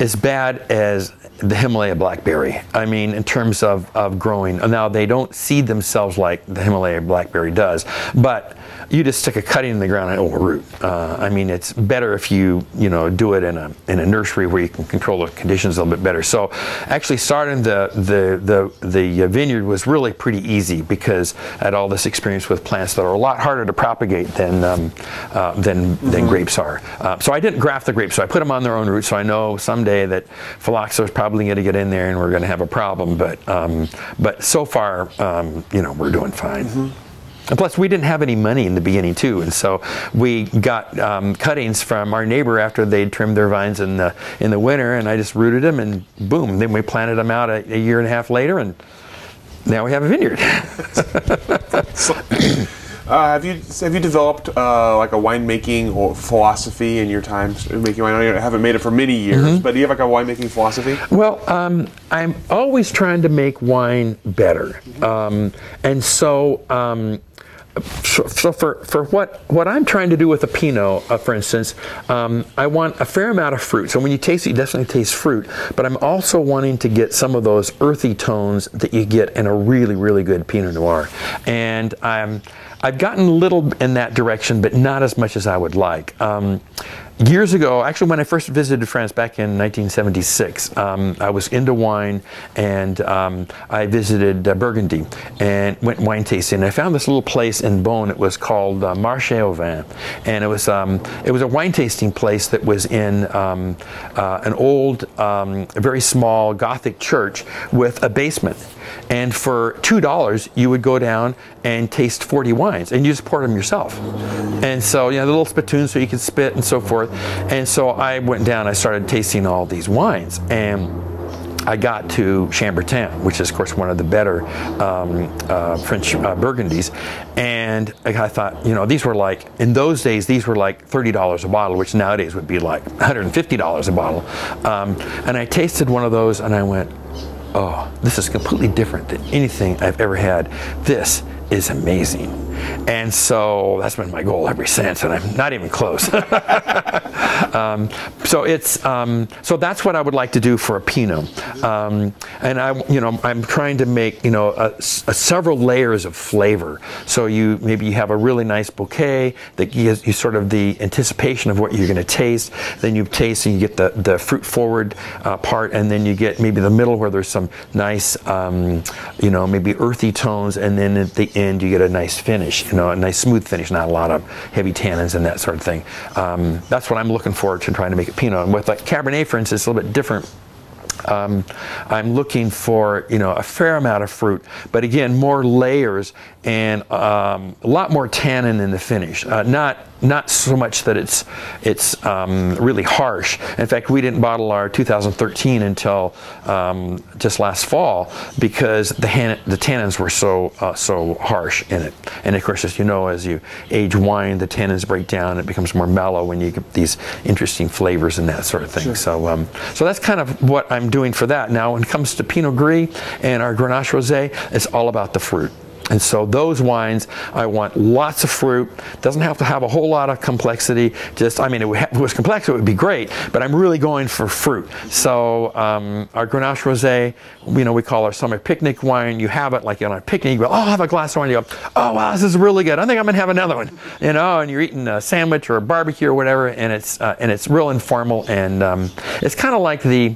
as bad as the Himalaya blackberry. I mean, in terms of, of growing. Now, they don't seed themselves like the Himalaya blackberry does, but you just stick a cutting in the ground and it will root. Uh, I mean, it's better if you you know do it in a in a nursery where you can control the conditions a little bit better. So, actually, starting the the the the vineyard was really pretty easy because I had all this experience with plants that are a lot harder to propagate than um, uh, than mm-hmm. than grapes are. Uh, so I didn't graft the grapes. So I put them on their own roots. So I know someday that phylloxera is probably going to get in there and we're going to have a problem. But um, but so far, um, you know, we're doing fine. Mm-hmm. And plus, we didn't have any money in the beginning too, and so we got um, cuttings from our neighbor after they'd trimmed their vines in the in the winter, and I just rooted them, and boom, then we planted them out a, a year and a half later, and now we have a vineyard. <laughs> Uh, have you have you developed uh, like a winemaking or philosophy in your time making wine? I haven't made it for many years, mm-hmm. but do you have like a winemaking philosophy? Well, um, I'm always trying to make wine better, um, and so. Um, so for, for what, what I'm trying to do with a Pinot, uh, for instance, um, I want a fair amount of fruit. So when you taste it, you definitely taste fruit. But I'm also wanting to get some of those earthy tones that you get in a really, really good Pinot Noir. And I'm, I've gotten a little in that direction, but not as much as I would like. Um, years ago, actually, when I first visited France back in 1976, um, I was into wine and um, I visited uh, Burgundy and went wine tasting. I found this little place in Beaune. It was called uh, Marché au Vin, and it was um, it was a wine tasting place that was in um, uh, an old, um, very small Gothic church with a basement. And for $2, you would go down and taste 40 wines and you just pour them yourself. And so, you know, the little spittoons so you can spit and so forth. And so I went down, I started tasting all these wines. And I got to Chambertin, which is, of course, one of the better um, uh, French uh, Burgundies. And I thought, you know, these were like, in those days, these were like $30 a bottle, which nowadays would be like $150 a bottle. Um, and I tasted one of those and I went, oh, this is completely different than anything I've ever had. This is amazing. And so that's been my goal ever since, and I'm not even close. <laughs> um, so it's um, so that's what I would like to do for a Pinot, um, and I you know I'm trying to make you know a, a several layers of flavor. So you maybe you have a really nice bouquet that gives you sort of the anticipation of what you're going to taste. Then you taste and you get the the fruit forward uh, part, and then you get maybe the middle where there's some nice um, you know maybe earthy tones, and then at the end you get a nice finish, you know, a nice smooth finish, not a lot of heavy tannins and that sort of thing. Um, that's what I'm looking forward to trying to make a Pinot. And with like Cabernet, for instance, it's a little bit different. Um, I'm looking for you know a fair amount of fruit, but again more layers and um, a lot more tannin in the finish. Uh, not not so much that it's it's um, really harsh. In fact, we didn't bottle our 2013 until um, just last fall because the han- the tannins were so uh, so harsh in it. And of course, as you know, as you age wine, the tannins break down. It becomes more mellow when you get these interesting flavors and that sort of thing. Sure. So um, so that's kind of what I'm doing for that. Now, when it comes to Pinot Gris and our Grenache Rosé, it's all about the fruit. And so those wines, I want lots of fruit. Doesn't have to have a whole lot of complexity. Just, I mean, if it was complex, it would be great. But I'm really going for fruit. So um, our Grenache Rosé, you know, we call our summer picnic wine. You have it like on a picnic. You go, oh, I'll have a glass of wine. You go, oh, wow, this is really good. I think I'm gonna have another one. You know, and you're eating a sandwich or a barbecue or whatever, and it's uh, and it's real informal and um, it's kind of like the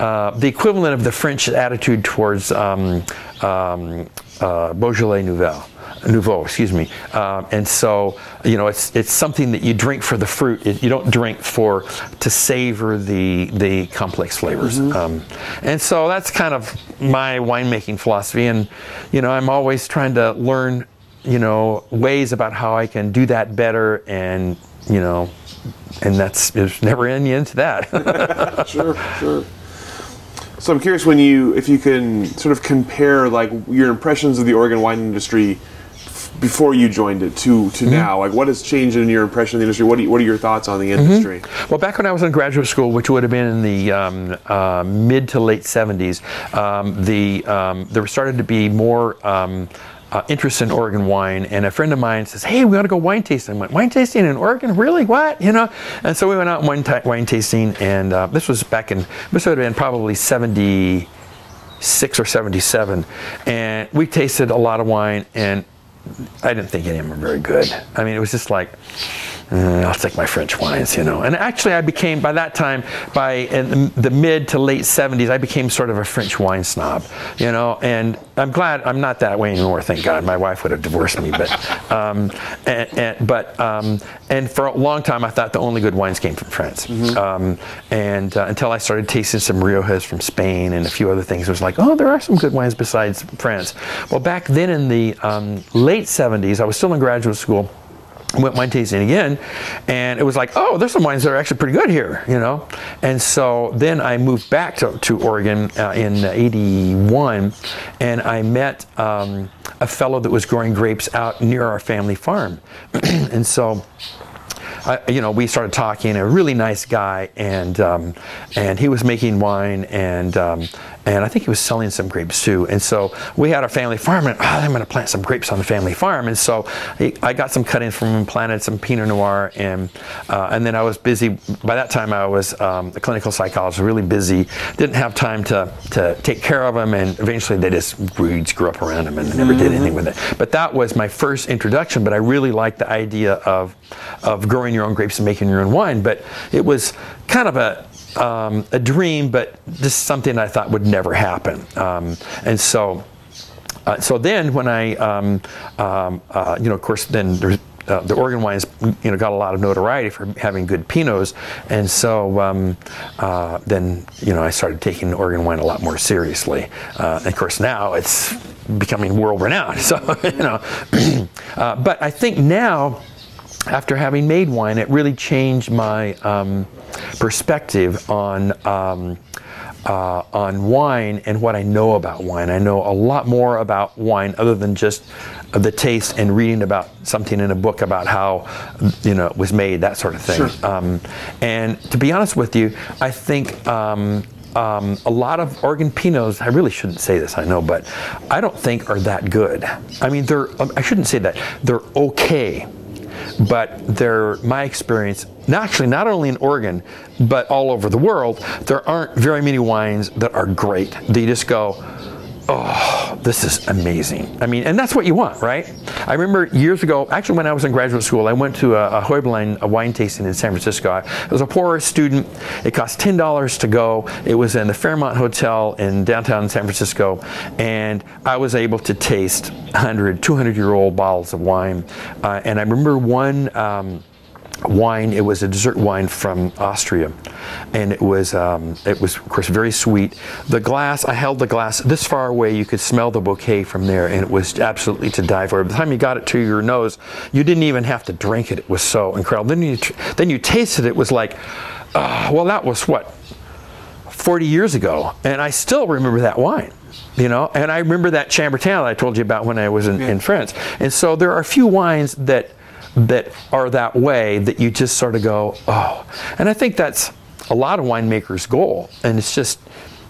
uh, the equivalent of the French attitude towards um, um, uh, Beaujolais Nouveau. Nouveau, excuse me, um, and so you know it's it's something that you drink for the fruit. It, you don't drink for to savor the the complex flavors. Mm-hmm. Um, and so that's kind of my winemaking philosophy. And you know I'm always trying to learn you know ways about how I can do that better. And you know, and that's there's never any end to that. <laughs> sure, sure. So I'm curious when you, if you can sort of compare like your impressions of the Oregon wine industry before you joined it to to mm-hmm. now? Like, what has changed in your impression of the industry? What are, you, what are your thoughts on the mm-hmm. industry? Mm-hmm. Well, back when I was in graduate school, which would have been in the um, uh, mid to late 70s, um, the um, there started to be more. Uh, interest in Oregon wine, and a friend of mine says, "Hey, we ought to go wine tasting." I went, "Wine tasting in Oregon? Really? What? You know?" And so we went out wine, wine tasting, and uh, this was back in this would have been probably seventy six or seventy seven, and we tasted a lot of wine, and I didn't think any of them were very good. I mean, it was just like uh, I'll take my French wines, you know. And actually, I became, by that time, by in the mid to late 70s, I became sort of a French wine snob, you know. And I'm glad I'm not that way anymore, thank God. My wife would have divorced me. But, <laughs> um, and, and, but, um, and for a long time, I thought the only good wines came from France. Mm-hmm. Um, and uh, until I started tasting some Riojas from Spain and a few other things, it was like, oh, there are some good wines besides France. Well, back then in the um, late 70s, I was still in graduate school went wine tasting again, and it was like, oh, there's some wines that are actually pretty good here, you know. And so then I moved back to, to Oregon uh, in '81, and I met um, a fellow that was growing grapes out near our family farm, <clears throat> and so. I, you know, we started talking. A really nice guy, and um, and he was making wine, and um, and I think he was selling some grapes too. And so we had our family farm, and oh, I'm going to plant some grapes on the family farm. And so I got some cuttings from him, planted some Pinot Noir, and uh, and then I was busy. By that time, I was um, a clinical psychologist, really busy. Didn't have time to to take care of them, and eventually they just weeds grew up around them, and never did anything with it. But that was my first introduction. But I really liked the idea of of growing your own grapes and making your own wine. But it was kind of a um, a dream, but just something I thought would never happen. Um, and so, uh, so then when I, um, um uh, you know, of course, then uh, the Oregon wines, you know, got a lot of notoriety for having good Pinots, and so um, uh, then, you know, I started taking Oregon wine a lot more seriously. Uh, and of course, now it's becoming world renowned. <laughs> So, you know, <clears throat> uh, but I think now after having made wine, it really changed my um, perspective on um, uh, on wine and what I know about wine. I know a lot more about wine other than just the taste and reading about something in a book about how you know it was made, that sort of thing. Sure. Um, and to be honest with you, I think. Um, um, a lot of Oregon Pinots, I really shouldn't say this, I know, but I don't think are that good. I mean, they're, I shouldn't say that. They're okay but they're my experience actually not only in Oregon but all over the world there aren't very many wines that are great. They just go oh, this is amazing. I mean, and that's what you want, right? I remember years ago, actually when I was in graduate school, I went to a, a Heublein a wine tasting in San Francisco. I was a poor student. It cost $10 to go. It was in the Fairmont Hotel in downtown San Francisco. And I was able to taste 100, 200 year old bottles of wine. Uh, and I remember one, um, wine. It was a dessert wine from Austria, and it was um, it was of course very sweet. The glass, I held the glass this far away, you could smell the bouquet from there, and it was absolutely to die for. By the time you got it to your nose, you didn't even have to drink it. It was so incredible. Then you then you tasted it. it was like, uh, well, that was what 40 years ago, and I still remember that wine you know and i remember that chambertin i told you about when i was in, yeah. in france and so there are a few wines that that are that way that you just sort of go, oh. And I think that's a lot of winemakers' goal. And it's just,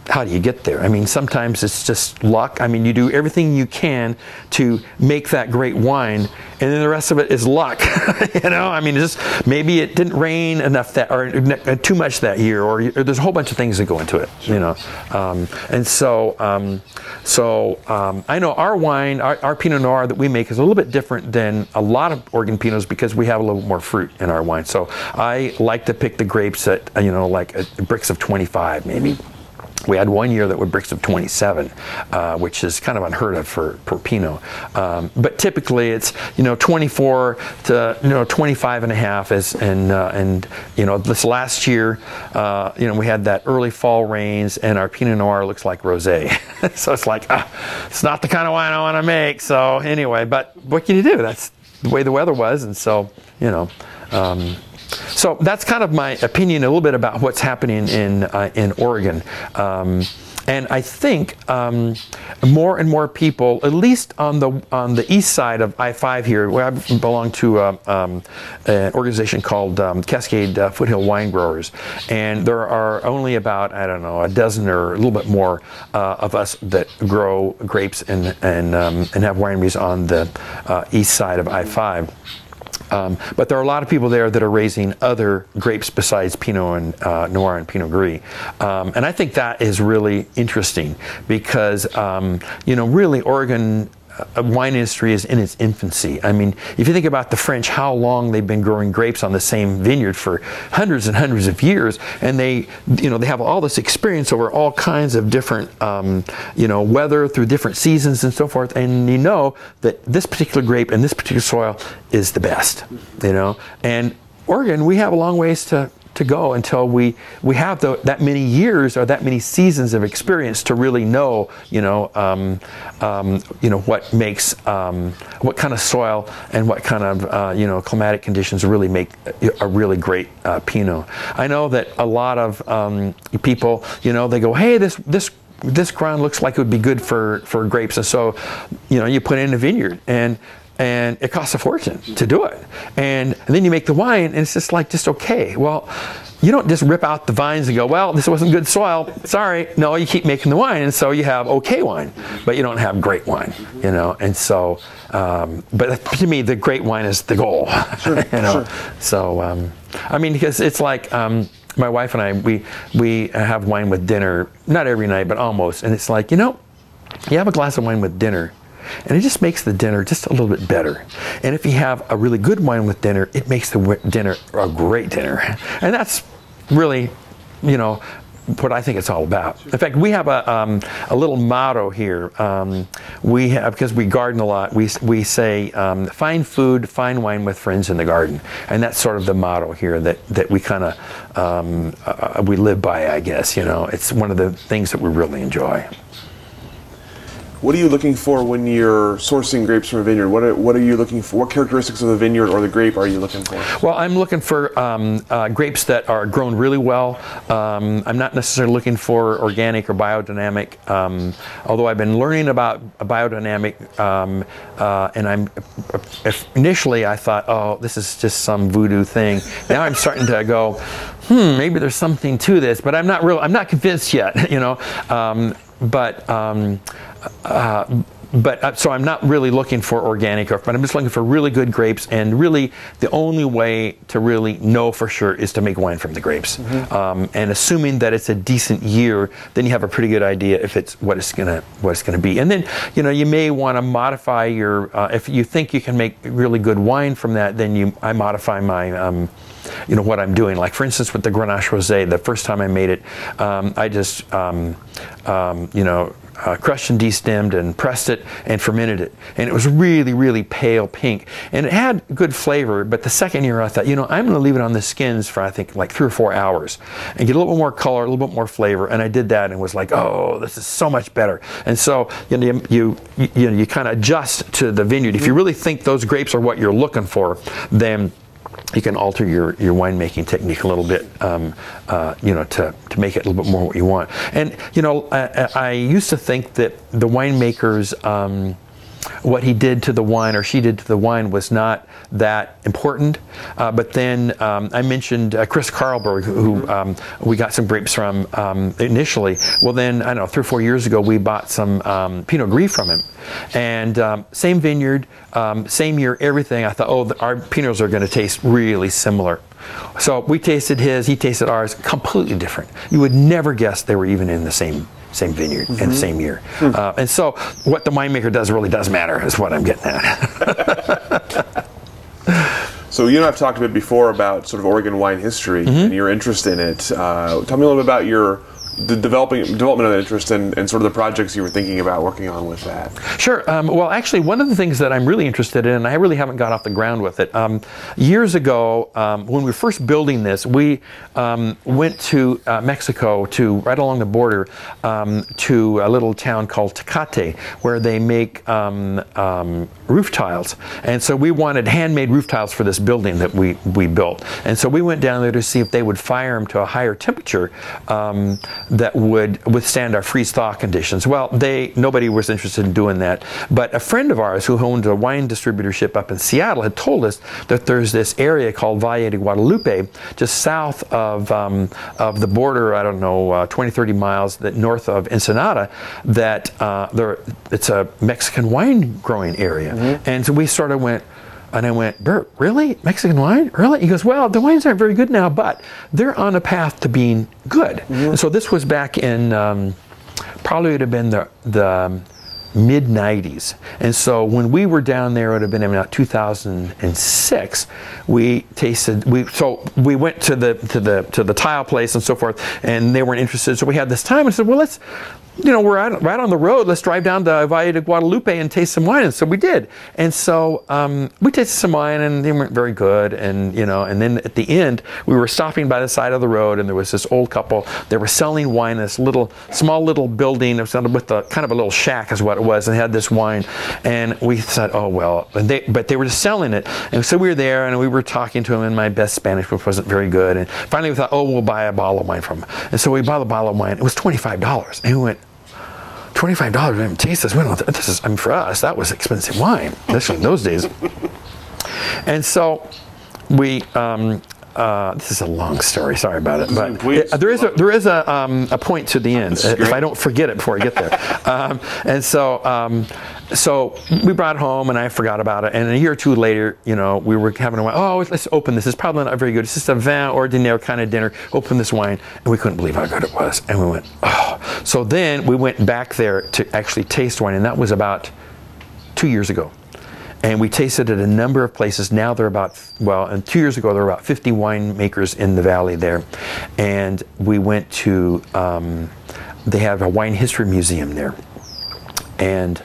how do you get there? I mean, sometimes it's just luck. I mean, you do everything you can to make that great wine, and then the rest of it is luck. <laughs> you know, I mean, just maybe it didn't rain enough that, or too much that year, or, or there's a whole bunch of things that go into it. You know, um, and so um, so um, I know our wine, our, our, Pinot Noir that we make is a little bit different than a lot of Oregon Pinots because we have a little more fruit in our wine. So I like to pick the grapes at you know like Brix of 25 maybe we had one year that would Brix of 27, uh, which is kind of unheard of for, for Pinot. Um, but typically it's, you know, 24 to, you know, 25 and a half is, and, uh, and, you know, this last year, uh, you know, we had that early fall rains and our Pinot Noir looks like rosé. <laughs> so it's like, ah, it's not the kind of wine I want to make. So anyway, but what can you do? That's the way the weather was. And so, you know, um, so that's kind of my opinion a little bit about what's happening in, uh, in Oregon. Um, and I think um, more and more people, at least on the on the east side of I-5 here, where I belong to uh, um, an organization called um, Cascade uh, Foothill Wine Growers, and there are only about I don't know a dozen or a little bit more uh, of us that grow grapes and and um, and have wineries on the uh, east side of I-5. Um, but there are a lot of people there that are raising other grapes besides Pinot and uh, Noir and Pinot Gris. Um, and I think that is really interesting because, um, you know, really Oregon wine industry is in its infancy. I mean, if you think about the French, how long they've been growing grapes on the same vineyard for hundreds and hundreds of years, and they, you know, they have all this experience over all kinds of different, um, you know, weather through different seasons and so forth, and you know that this particular grape and this particular soil is the best, you know, and Oregon, we have a long ways to to go until we we have the, that many years or that many seasons of experience to really know, you know, um, um, you know what makes um, what kind of soil and what kind of uh, you know climatic conditions really make a really great uh, Pinot. I know that a lot of um, people, you know, they go, hey, this this this ground looks like it would be good for, for grapes. And so, you know, you put it in a vineyard and and it costs a fortune to do it. And, and, then you make the wine and it's just like just okay. Well, you don't just rip out the vines and go, well, this wasn't good soil. Sorry. No, you keep making the wine, and so you have okay wine, but you don't have great wine. You know, and so, um, but to me, the great wine is the goal. <laughs> Sure, you know, sure. so um, I mean, because it's like. Um, my wife and I, we we have wine with dinner, not every night, but almost. And it's like, you know, you have a glass of wine with dinner, and it just makes the dinner just a little bit better. And if you have a really good wine with dinner, it makes the dinner a great dinner. And that's really, you know, what I think it's all about. In fact, we have a, um, a little motto here. Um, we have, because we garden a lot, we, we say, um, food, find wine with friends in the garden. And that's sort of the motto here that, that we kind of, um, uh, we live by, I guess, you know. It's one of the things that we really enjoy. What are you looking for when you're sourcing grapes from a vineyard? What are, what are you looking for? What characteristics of the vineyard or the grape are you looking for? Well, I'm looking for um, uh, grapes that are grown really well. Um, I'm not necessarily looking for organic or biodynamic, um, although I've been learning about biodynamic, um, uh, and I'm initially I thought, oh, this is just some voodoo thing. Now I'm starting to go, hmm, maybe there's something to this, but I'm not real. I'm not convinced yet. <laughs> You know, um, but um, uh, but uh, so I'm not really looking for organic, or, but I'm just looking for really good grapes. And really, the only way to really know for sure is to make wine from the grapes. Mm-hmm. Um, and assuming that it's a decent year, then you have a pretty good idea if it's what it's gonna what it's gonna be. And then you know you may want to modify your uh, if you think you can make really good wine from that, then you I modify my um, you know what I'm doing. Like for instance, with the Grenache Rosé, the first time I made it, um, I just um, um, you know uh, crushed and destemmed and pressed it and fermented it. And it was really, really pale pink. And it had good flavor, but the second year I thought, you know, I'm going to leave it on the skins for I think like three or four hours and get a little bit more color, a little bit more flavor. And I did that and was like, oh, this is so much better. And so you know, you, you, you, know, you kind of adjust to the vineyard. If you really think those grapes are what you're looking for, then you can alter your, your winemaking technique a little bit, um, uh, you know, to, to make it a little bit more what you want. And, you know, I, I used to think that the winemakers, um, what he did to the wine or she did to the wine was not that important. Uh, but then um, I mentioned uh, Chris Carlberg, who um, we got some grapes from um, initially. Well, then, I don't know, three or four years ago, we bought some um, Pinot Gris from him. And um, same vineyard, um, same year, everything. I thought, oh, the, our Pinots are going to taste really similar. So we tasted his, he tasted ours, completely different. You would never guess they were even in the same same vineyard mm-hmm. and same year. Mm-hmm. Uh, and so what the winemaker does really does matter, is what I'm getting at. <laughs> so you and I've talked a bit before about sort of Oregon wine history mm-hmm. and your interest in it. Uh, tell me a little bit about your the developing development of interest and, and, sort of the projects you were thinking about working on with that. Sure. Um, well, actually, one of the things that I'm really interested in, and I really haven't got off the ground with it. Um, years ago, um, when we were first building this, we um, went to uh, Mexico, to right along the border, um, to a little town called Tecate, where they make um, roof tiles. And so we wanted handmade roof tiles for this building that we we built. And so we went down there to see if they would fire them to a higher temperature that would withstand our freeze thaw conditions. Well, they nobody was interested in doing that, but a friend of ours who owned a wine distributorship up in Seattle had told us that there's this area called Valle de Guadalupe, just south of um, of the border. I don't know, uh, 20, 30 miles that north of Ensenada, that uh, there it's a Mexican wine growing area, mm-hmm. and so we sort of went and I went, Bert, really? Mexican wine? Really? He goes, well, the wines aren't very good now, but they're on a path to being good. Mm-hmm. And so this was back in, um, probably would have been the, the mid 90s. And so when we were down there, it would have been about 2006. We tasted. We so we went to the to the to the tile place and so forth, and they weren't interested. So we had this time and said, well, let's you know, we're right on the road. Let's drive down to Valle de Guadalupe and taste some wine. And so we did. And so um, we tasted some wine, and they weren't very good. And you know, and then at the end, we were stopping by the side of the road, and there was this old couple. They were selling wine in this little, small little building. With a kind of a little shack, is what it was, and had this wine. And we said, oh well. And they, but they were just selling it. And so we were there, and we were talking to them in my best Spanish, which wasn't very good. And finally, we thought, oh, we'll buy a bottle of wine from them. And so we bought a bottle of wine. It was twenty five dollars, and we went twenty-five dollars. I taste this. We don't, this is. I mean, for us, that was expensive wine, especially in those days. And so we. Um, uh, this is a long story. Sorry about it, but it, there is a, there is a, um, a point to the end. If I don't forget it before I get there, <laughs> um, and so um, so we brought it home, and I forgot about it. And a year or two later, you know, we were having a wine. Oh, let's open this. It's probably not very good. It's just a vin ordinaire kind of dinner. Open this wine, and we couldn't believe how good it was. And we went, oh. So then we went back there to actually taste wine, and that was about two years ago and we tasted at a number of places. Now there are about, well, and two years ago there were about 50 winemakers in the valley there. And we went to, um, they have a wine history museum there. And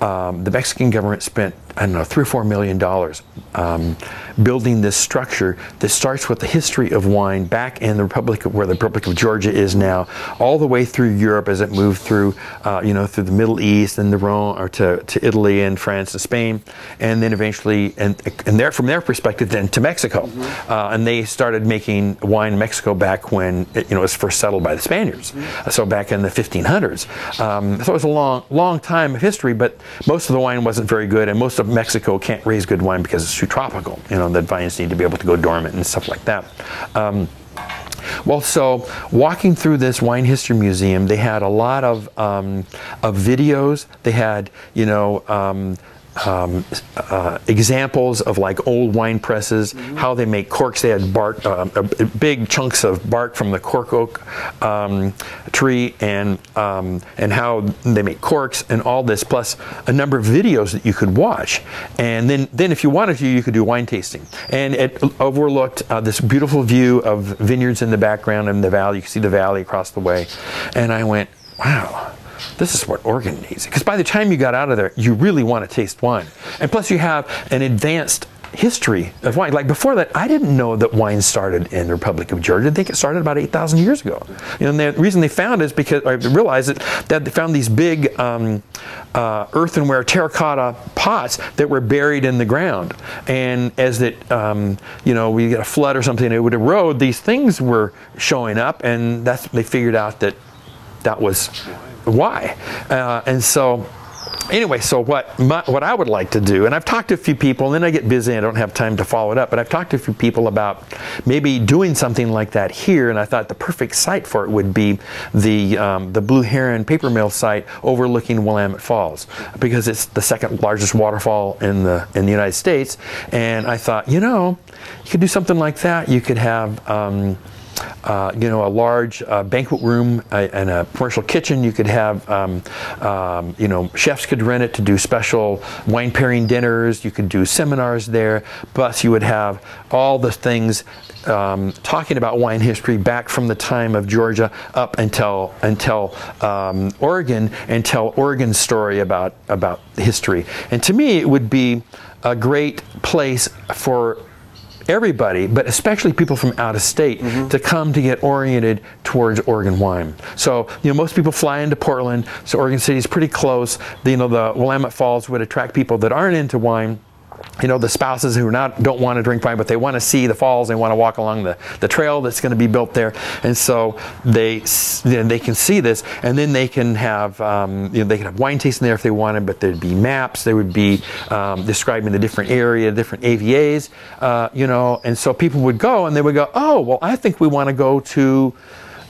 um, the Mexican government spent I don't know, three or four million dollars um, building this structure that starts with the history of wine back in the Republic of, where the Republic of Georgia is now, all the way through Europe as it moved through, uh, you know, through the Middle East and the Rhone, or to, to Italy and France and Spain, and then eventually, and, and there from their perspective, then to Mexico, mm-hmm. uh, and they started making wine in Mexico back when it, you know it was first settled by the Spaniards, mm-hmm. so back in the 1500s. Um, so it was a long, long time of history, but most of the wine wasn't very good, and most of Mexico can't raise good wine because it's too tropical. You know, the vines need to be able to go dormant and stuff like that. Um, well, so walking through this wine history museum, they had a lot of um, of videos. They had, you know, um, um, uh, examples of like old wine presses, mm-hmm. how they make corks. They had bark, uh, big chunks of bark from the cork oak um, tree, and um, and how they make corks and all this, plus a number of videos that you could watch. And then then if you wanted to, you could do wine tasting. And it overlooked uh, this beautiful view of vineyards in the background and the valley. You can see the valley across the way. And I went, wow this is what Oregon needs. Because by the time you got out of there, you really want to taste wine. And plus, you have an advanced history of wine. Like before that, I didn't know that wine started in the Republic of Georgia. I think it started about 8,000 years ago. You know, the reason they found it is because I realized it, that they found these big um, uh, earthenware terracotta pots that were buried in the ground. And as it, um, you know, we get a flood or something, it would erode, these things were showing up, and that's they figured out that that was why. Uh, and so anyway, so what my, what I would like to do, and I've talked to a few people, and then I get busy and I don't have time to follow it up, but I've talked to a few people about maybe doing something like that here, and I thought the perfect site for it would be the um, the Blue Heron paper mill site overlooking Willamette Falls, because it's the second largest waterfall in the in the United States, and I thought, you know, you could do something like that. You could have um, uh, you know, a large uh, banquet room uh, and a commercial kitchen. You could have, um, um, you know, chefs could rent it to do special wine pairing dinners. You could do seminars there. Plus, you would have all the things um, talking about wine history back from the time of Georgia up until until um, Oregon and tell Oregon's story about about history. And to me, it would be a great place for everybody, but especially people from out of state, mm-hmm. to come to get oriented towards Oregon wine. So, you know, most people fly into Portland, so Oregon City is pretty close. The, you know, the Willamette Falls would attract people that aren't into wine you know the spouses who not don't want to drink wine but they want to see the falls they want to walk along the, the trail that's going to be built there. And so they they can see this and then they can have um, you know they can have wine tasting there if they wanted but there'd be maps there would be um, describing the different area different avas uh, you know and so people would go and they would go oh well i think we want to go to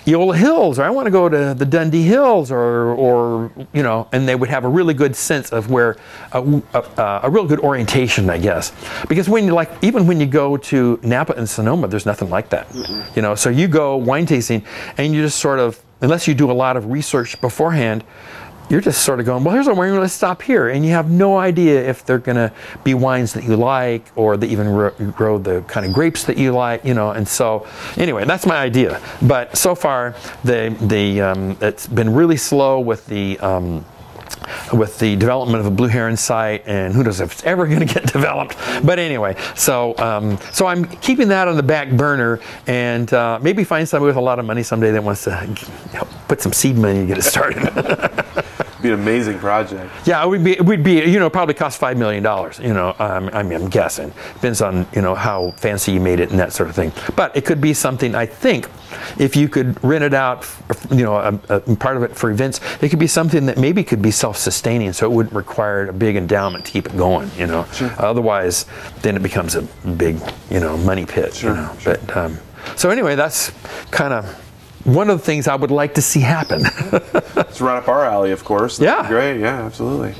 Eola Hills, or I want to go to the Dundee Hills, or, or you know, and they would have a really good sense of where a, a, a, real good orientation, I guess. Because when you like, even when you go to Napa and Sonoma, there's nothing like that. Mm-hmm. You know, so you go wine tasting, and you just sort of, unless you do a lot of research beforehand, you're just sort of going, well, here's a winery, let's stop here. And you have no idea if they're going to be wines that you like or that even grow the kind of grapes that you like, you know. And so, anyway, that's my idea. But so far, the, the, um, it's been really slow with the. Um, with the development of a Blue Heron site, and who knows if it's ever going to get <laughs> developed. But anyway, so um, so I'm keeping that on the back burner, and uh, maybe find somebody with a lot of money someday that wants to put some seed money to get it started. <laughs> be an amazing project. Yeah, we'd be. It would be. You know, probably cost five million dollars. You know, um, I mean, I'm guessing. Depends on you know how fancy you made it and that sort of thing. But it could be something. I think if you could rent it out, you know, a, a part of it for events, it could be something that maybe could be self-sustaining, so it wouldn't require a big endowment to keep it going. You know, sure. otherwise, then it becomes a big, you know, money pit. Sure. You know, sure. but. Um, so anyway, that's kind of one of the things I would like to see happen. <laughs> it's right up our alley, of course. That'd yeah. Great. Yeah, absolutely.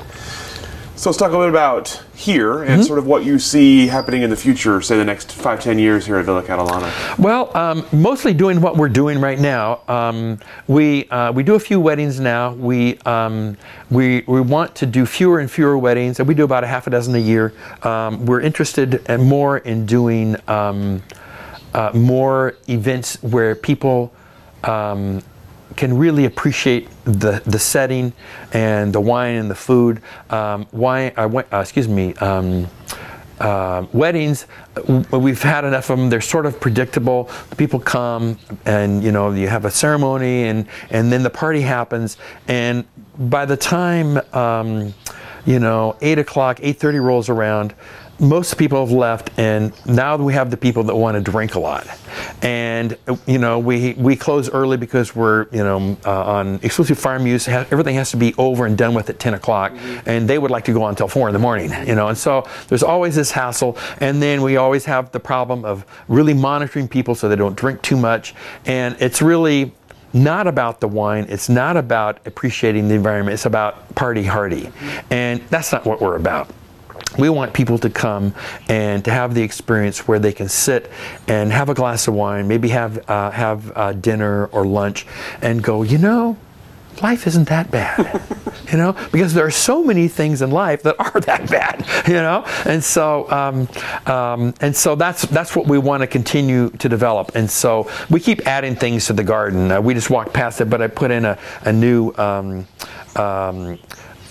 So let's talk a little bit about here and mm-hmm. sort of what you see happening in the future, say the next five, ten years here at Villa Catalana. Well, um, mostly doing what we're doing right now. Um, we uh, we do a few weddings now. We um, we we want to do fewer and fewer weddings, and we do about a half a dozen a year. Um, we're interested and more in doing um, uh, more events where people um, can really appreciate the, the setting and the wine and the food. Um, wine, uh, uh, excuse me, um, uh, weddings, we've had enough of them. They're sort of predictable. People come, and you know, you have a ceremony, and and then the party happens, and by the time um, you know eight o'clock, eight thirty rolls around, most people have left, and now we have the people that want to drink a lot. And you know, we we close early because we're you know uh, on exclusive farm use. Everything has to be over and done with at 10 o'clock, mm-hmm. and they would like to go on until four in the morning. You know, and so there's always this hassle. And then we always have the problem of really monitoring people so they don't drink too much. And it's really not about the wine. It's not about appreciating the environment. It's about party hardy, and that's not what we're about we want people to come and to have the experience where they can sit and have a glass of wine, maybe have uh, have uh, dinner or lunch, and go, you know, life isn't that bad, <laughs> you know, because there are so many things in life that are that bad, <laughs> you know, and so um, um, and so that's that's what we want to continue to develop, and so we keep adding things to the garden. Uh, we just walked past it, but I put in a, a new. Um, um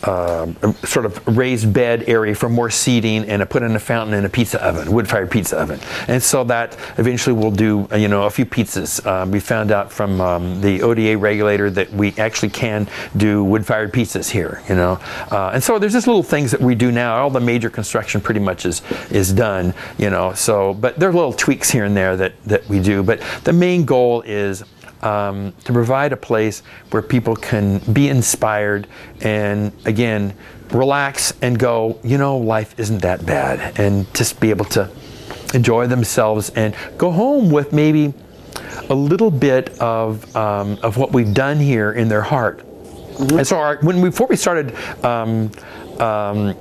uh, sort of raised bed area for more seating and I put in a fountain and a pizza oven, wood-fired pizza oven. And so that eventually we'll do, uh, you know, a few pizzas. Um, we found out from um, the ODA regulator that we actually can do wood-fired pizzas here, you know. Uh, and so there's just little things that we do now. All the major construction pretty much is, is done, you know. So, but there are little tweaks here and there that, that we do. But the main goal is um, to provide a place where people can be inspired and again relax and go you know life isn't that bad and just be able to enjoy themselves and go home with maybe a little bit of, um, of what we've done here in their heart mm-hmm. and so our, when we, before we started um, um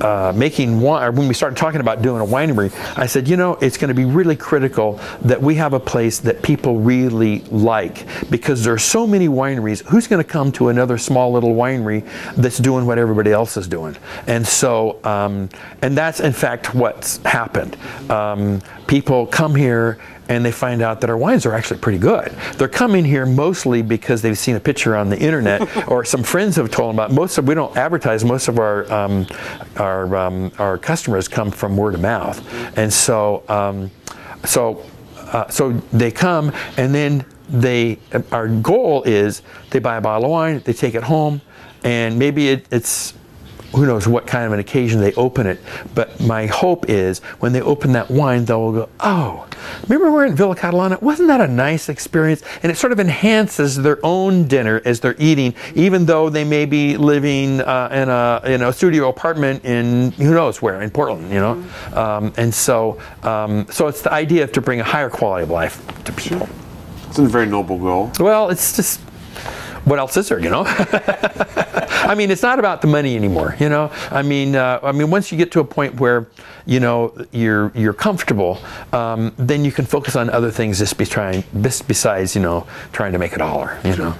uh, making wine, when we started talking about doing a winery, I said, you know, it's going to be really critical that we have a place that people really like because there are so many wineries. Who's going to come to another small little winery that's doing what everybody else is doing? And so, um, and that's in fact what's happened. Um, people come here and they find out that our wines are actually pretty good. They're coming here mostly because they've seen a picture on the internet <laughs> or some friends have told them about. Most of we don't advertise. Most of our um, our um, our customers come from word of mouth, and so um, so uh, so they come and then they our goal is they buy a bottle of wine, they take it home, and maybe it, it's who knows what kind of an occasion they open it. But my hope is when they open that wine, they'll go, oh, remember we're in Villa Catalana? Wasn't that a nice experience? And it sort of enhances their own dinner as they're eating, even though they may be living uh, in, a, in a studio apartment in who knows where, in Portland, you know? Mm-hmm. Um, and so, um, so it's the idea of to bring a higher quality of life to people. It's a very noble goal. Well, it's just what else is there, you know? <laughs> I mean, it's not about the money anymore, you know? I mean, uh, I mean, once you get to a point where, you know, you're, you're comfortable, um, then you can focus on other things just be trying, besides, you know, trying to make a dollar, you know?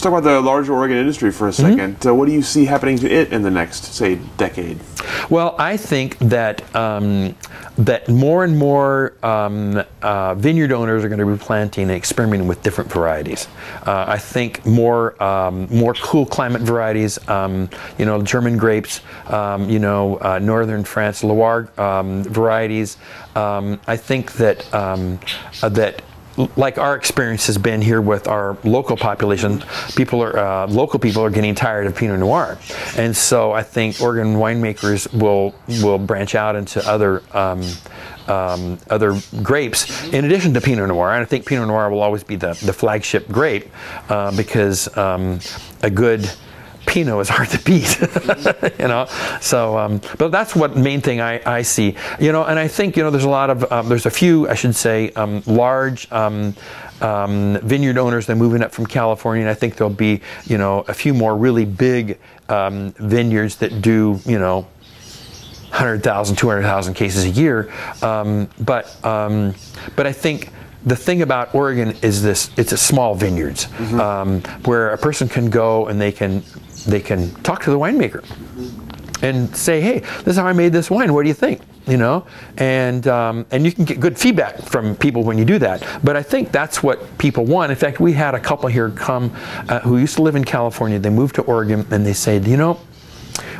Let's talk about the larger Oregon industry for a 2nd mm-hmm. uh, what do you see happening to it in the next, say, decade? Well, I think that um, that more and more um, uh, vineyard owners are going to be planting and experimenting with different varieties. Uh, I think more um, more cool climate varieties, um, you know, German grapes, um, you know, uh, northern France Loire um, varieties. I think that uh, that like our experience has been here with our local population, people are uh, local people are getting tired of Pinot Noir, and so I think Oregon winemakers will will branch out into other. Um, um, other grapes in addition to Pinot Noir, and I think Pinot Noir will always be the, the flagship grape uh, because um, a good Pinot is hard to beat, <laughs> you know. So, um, but that's what main thing I, I see, you know. And I think you know there's a lot of um, there's a few I should say um, large. Um, um, vineyard owners that are moving up from California, and I think there'll be, you know, a few more really big um, vineyards that do, you know, 100,000, 200,000 cases a year. Um, but um, but I think the thing about Oregon is this: it's a small vineyards mm-hmm. um, where a person can go and they can they can talk to the winemaker and say, "Hey, this is how I made this wine. What do you think?" You know, and um, and you can get good feedback from people when you do that. But I think that's what people want. In fact, we had a couple here come uh, who used to live in California. They moved to Oregon, and they said, "You know,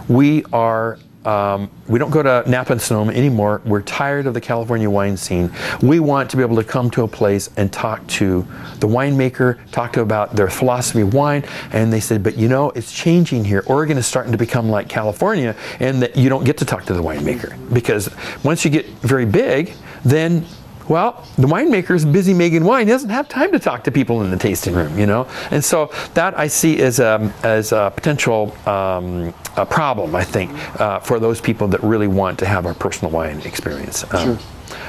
we are um, we don't go to Napa and Sonoma anymore. We're tired of the California wine scene. We want to be able to come to a place and talk to the winemaker, talk to about their philosophy of wine. And they said, but you know, it's changing here. Oregon is starting to become like California, and that you don't get to talk to the winemaker because once you get very big, then well, the winemaker is busy making wine. He doesn't have time to talk to people in the tasting room, you know. And so that I see as a, as a potential um, a problem, I think, uh, for those people that really want to have a personal wine experience. Um, sure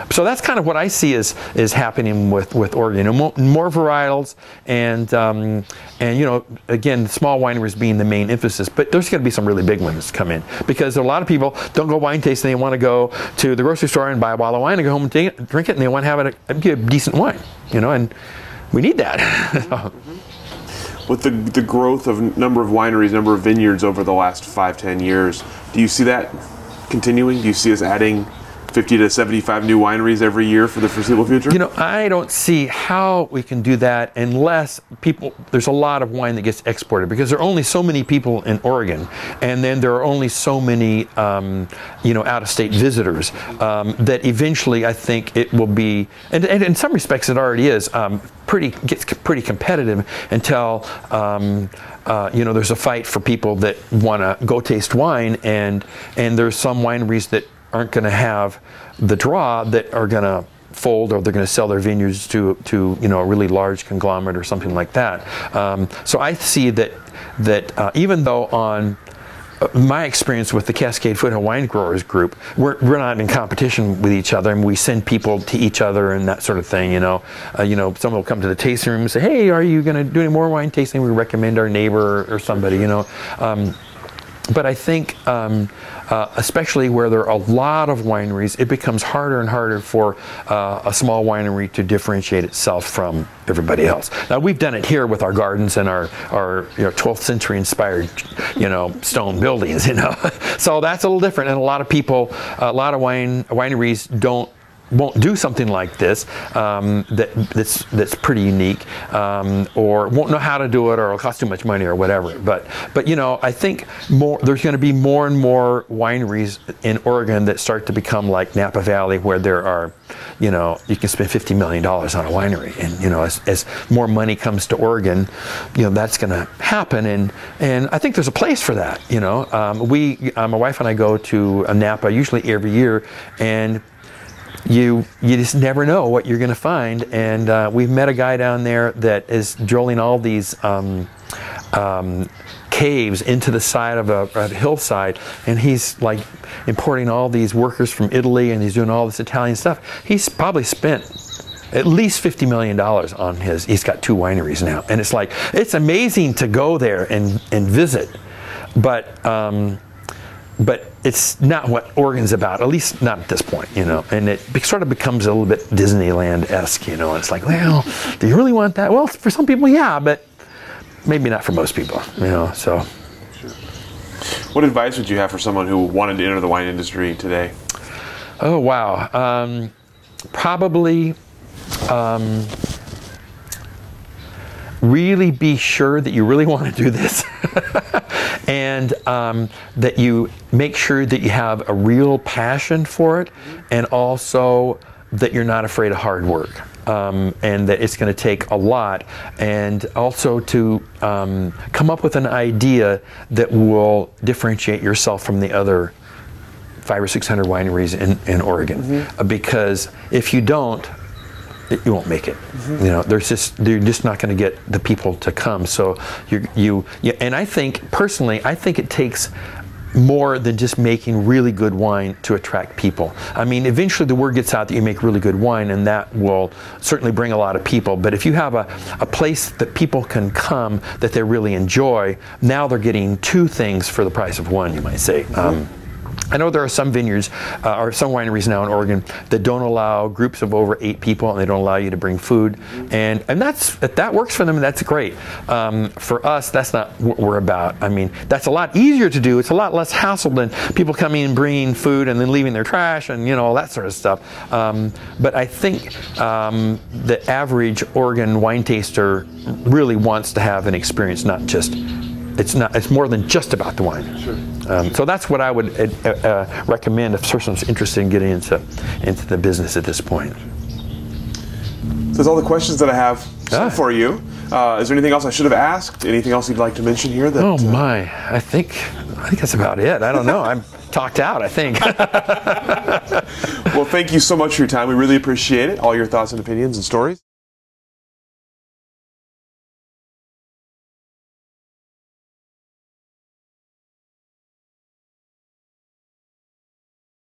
so that's kind of what I see is is happening with with Oregon. Know, more, more, varietals and um, and you know again small wineries being the main emphasis, but there's going to be some really big ones come in because a lot of people don't go wine tasting. They want to go to the grocery store and buy a bottle of wine and go home and take, drink it, and they want to have a, a, a decent wine. You know, and we need that. <laughs> with the, the growth of number of wineries, number of vineyards over the last five, ten years, do you see that continuing? Do you see us adding 50 to 75 new wineries every year for the foreseeable future? You know, I don't see how we can do that unless people, there's a lot of wine that gets exported because there are only so many people in Oregon, and then there are only so many, um, you know, out of state visitors um, that eventually I think it will be, and, and in some respects it already is, um, pretty, gets pretty competitive until. Um, uh, you know, there's a fight for people that want to go taste wine, and and there's some wineries that aren't going to have the draw that are going to fold or they're going to sell their vineyards to to you know a really large conglomerate or something like that. Um, so I see that that uh, even though on uh, my experience with the Cascade Foothill Wine Growers Group, we're, we're not in competition with each other, and we send people to each other and that sort of thing. You know, uh, you know, someone will come to the tasting room and say, "Hey, are you going to do any more wine tasting?" We recommend our neighbor or, or somebody. You know. Um, but I think, um, uh, especially where there are a lot of wineries, it becomes harder and harder for uh, a small winery to differentiate itself from everybody else. Now we've done it here with our gardens and our, our you know, 12th century inspired, you know, stone buildings. You know, <laughs> so that's a little different. And a lot of people, a lot of wine wineries don't won't do something like this um, that, that's that's pretty unique, um, or won't know how to do it, or it'll cost too much money, or whatever. But but you know, I think more there's going to be more and more wineries in Oregon that start to become like Napa Valley, where there are, you know, you can spend fifty million dollars on a winery, and you know, as, as more money comes to Oregon, you know, that's going to happen, and and I think there's a place for that. You know, um, we, uh, my wife and I go to a Napa usually every year, and you you just never know what you're going to find. And uh, we've met a guy down there that is drilling all these. Um, um, caves into the side of a, a, hillside, and he's like importing all these workers from Italy, and he's doing all this Italian stuff. He's probably spent at least $50 million on his, he's got two wineries now. And it's like, it's amazing to go there and, and visit. But, um, but it's not what Oregon's about, at least not at this point, you know. And it sort of becomes a little bit Disneyland esque, you know. And It's like, well, do you really want that? Well, for some people, yeah, but maybe not for most people. You know, so. What advice would you have for someone who wanted to enter the wine industry today? Oh wow, um, probably. Um, really be sure that you really <laughs> want to do this <laughs> and um, that you make sure that you have a real passion for it and also that you're not afraid of hard work um, and that it's going to take a lot and also to um, come up with an idea that will differentiate yourself from the other five or six hundred wineries in, in Oregon mm-hmm. because if you don't you won't make it. Mm-hmm. You know, there's just they're just not going to get the people to come. So you you yeah, and I think personally, I think it takes more than just making really good wine to attract people. I mean, eventually the word gets out that you make really good wine, and that will certainly bring a lot of people. But if you have a, a place that people can come that they really enjoy, now they're getting two things for the price of one, you might say. Mm-hmm. Um, I know there are some vineyards uh, or some wineries now in Oregon that don't allow groups of over eight people, and they don't allow you to bring food, and and that's that works for them, and that's great. Um, for us, that's not what we're about. I mean, that's a lot easier to do. It's a lot less hassle than people coming and bringing food and then leaving their trash and you know all that sort of stuff. Um, but I think um, the average Oregon wine taster really wants to have an experience, not just it's not it's more than just about the wine. Sure. Um, so that's what I would uh, uh, recommend if someone's interested in getting into into the business at this point. So that's all the questions that I have ah. for you. Uh, is there anything else I should have asked? Anything else you'd like to mention here? That, oh uh, my, I think I think that's about it. I don't know. I'm talked out. I think. <laughs> well, thank you so much for your time. We really appreciate it. All your thoughts and opinions and stories.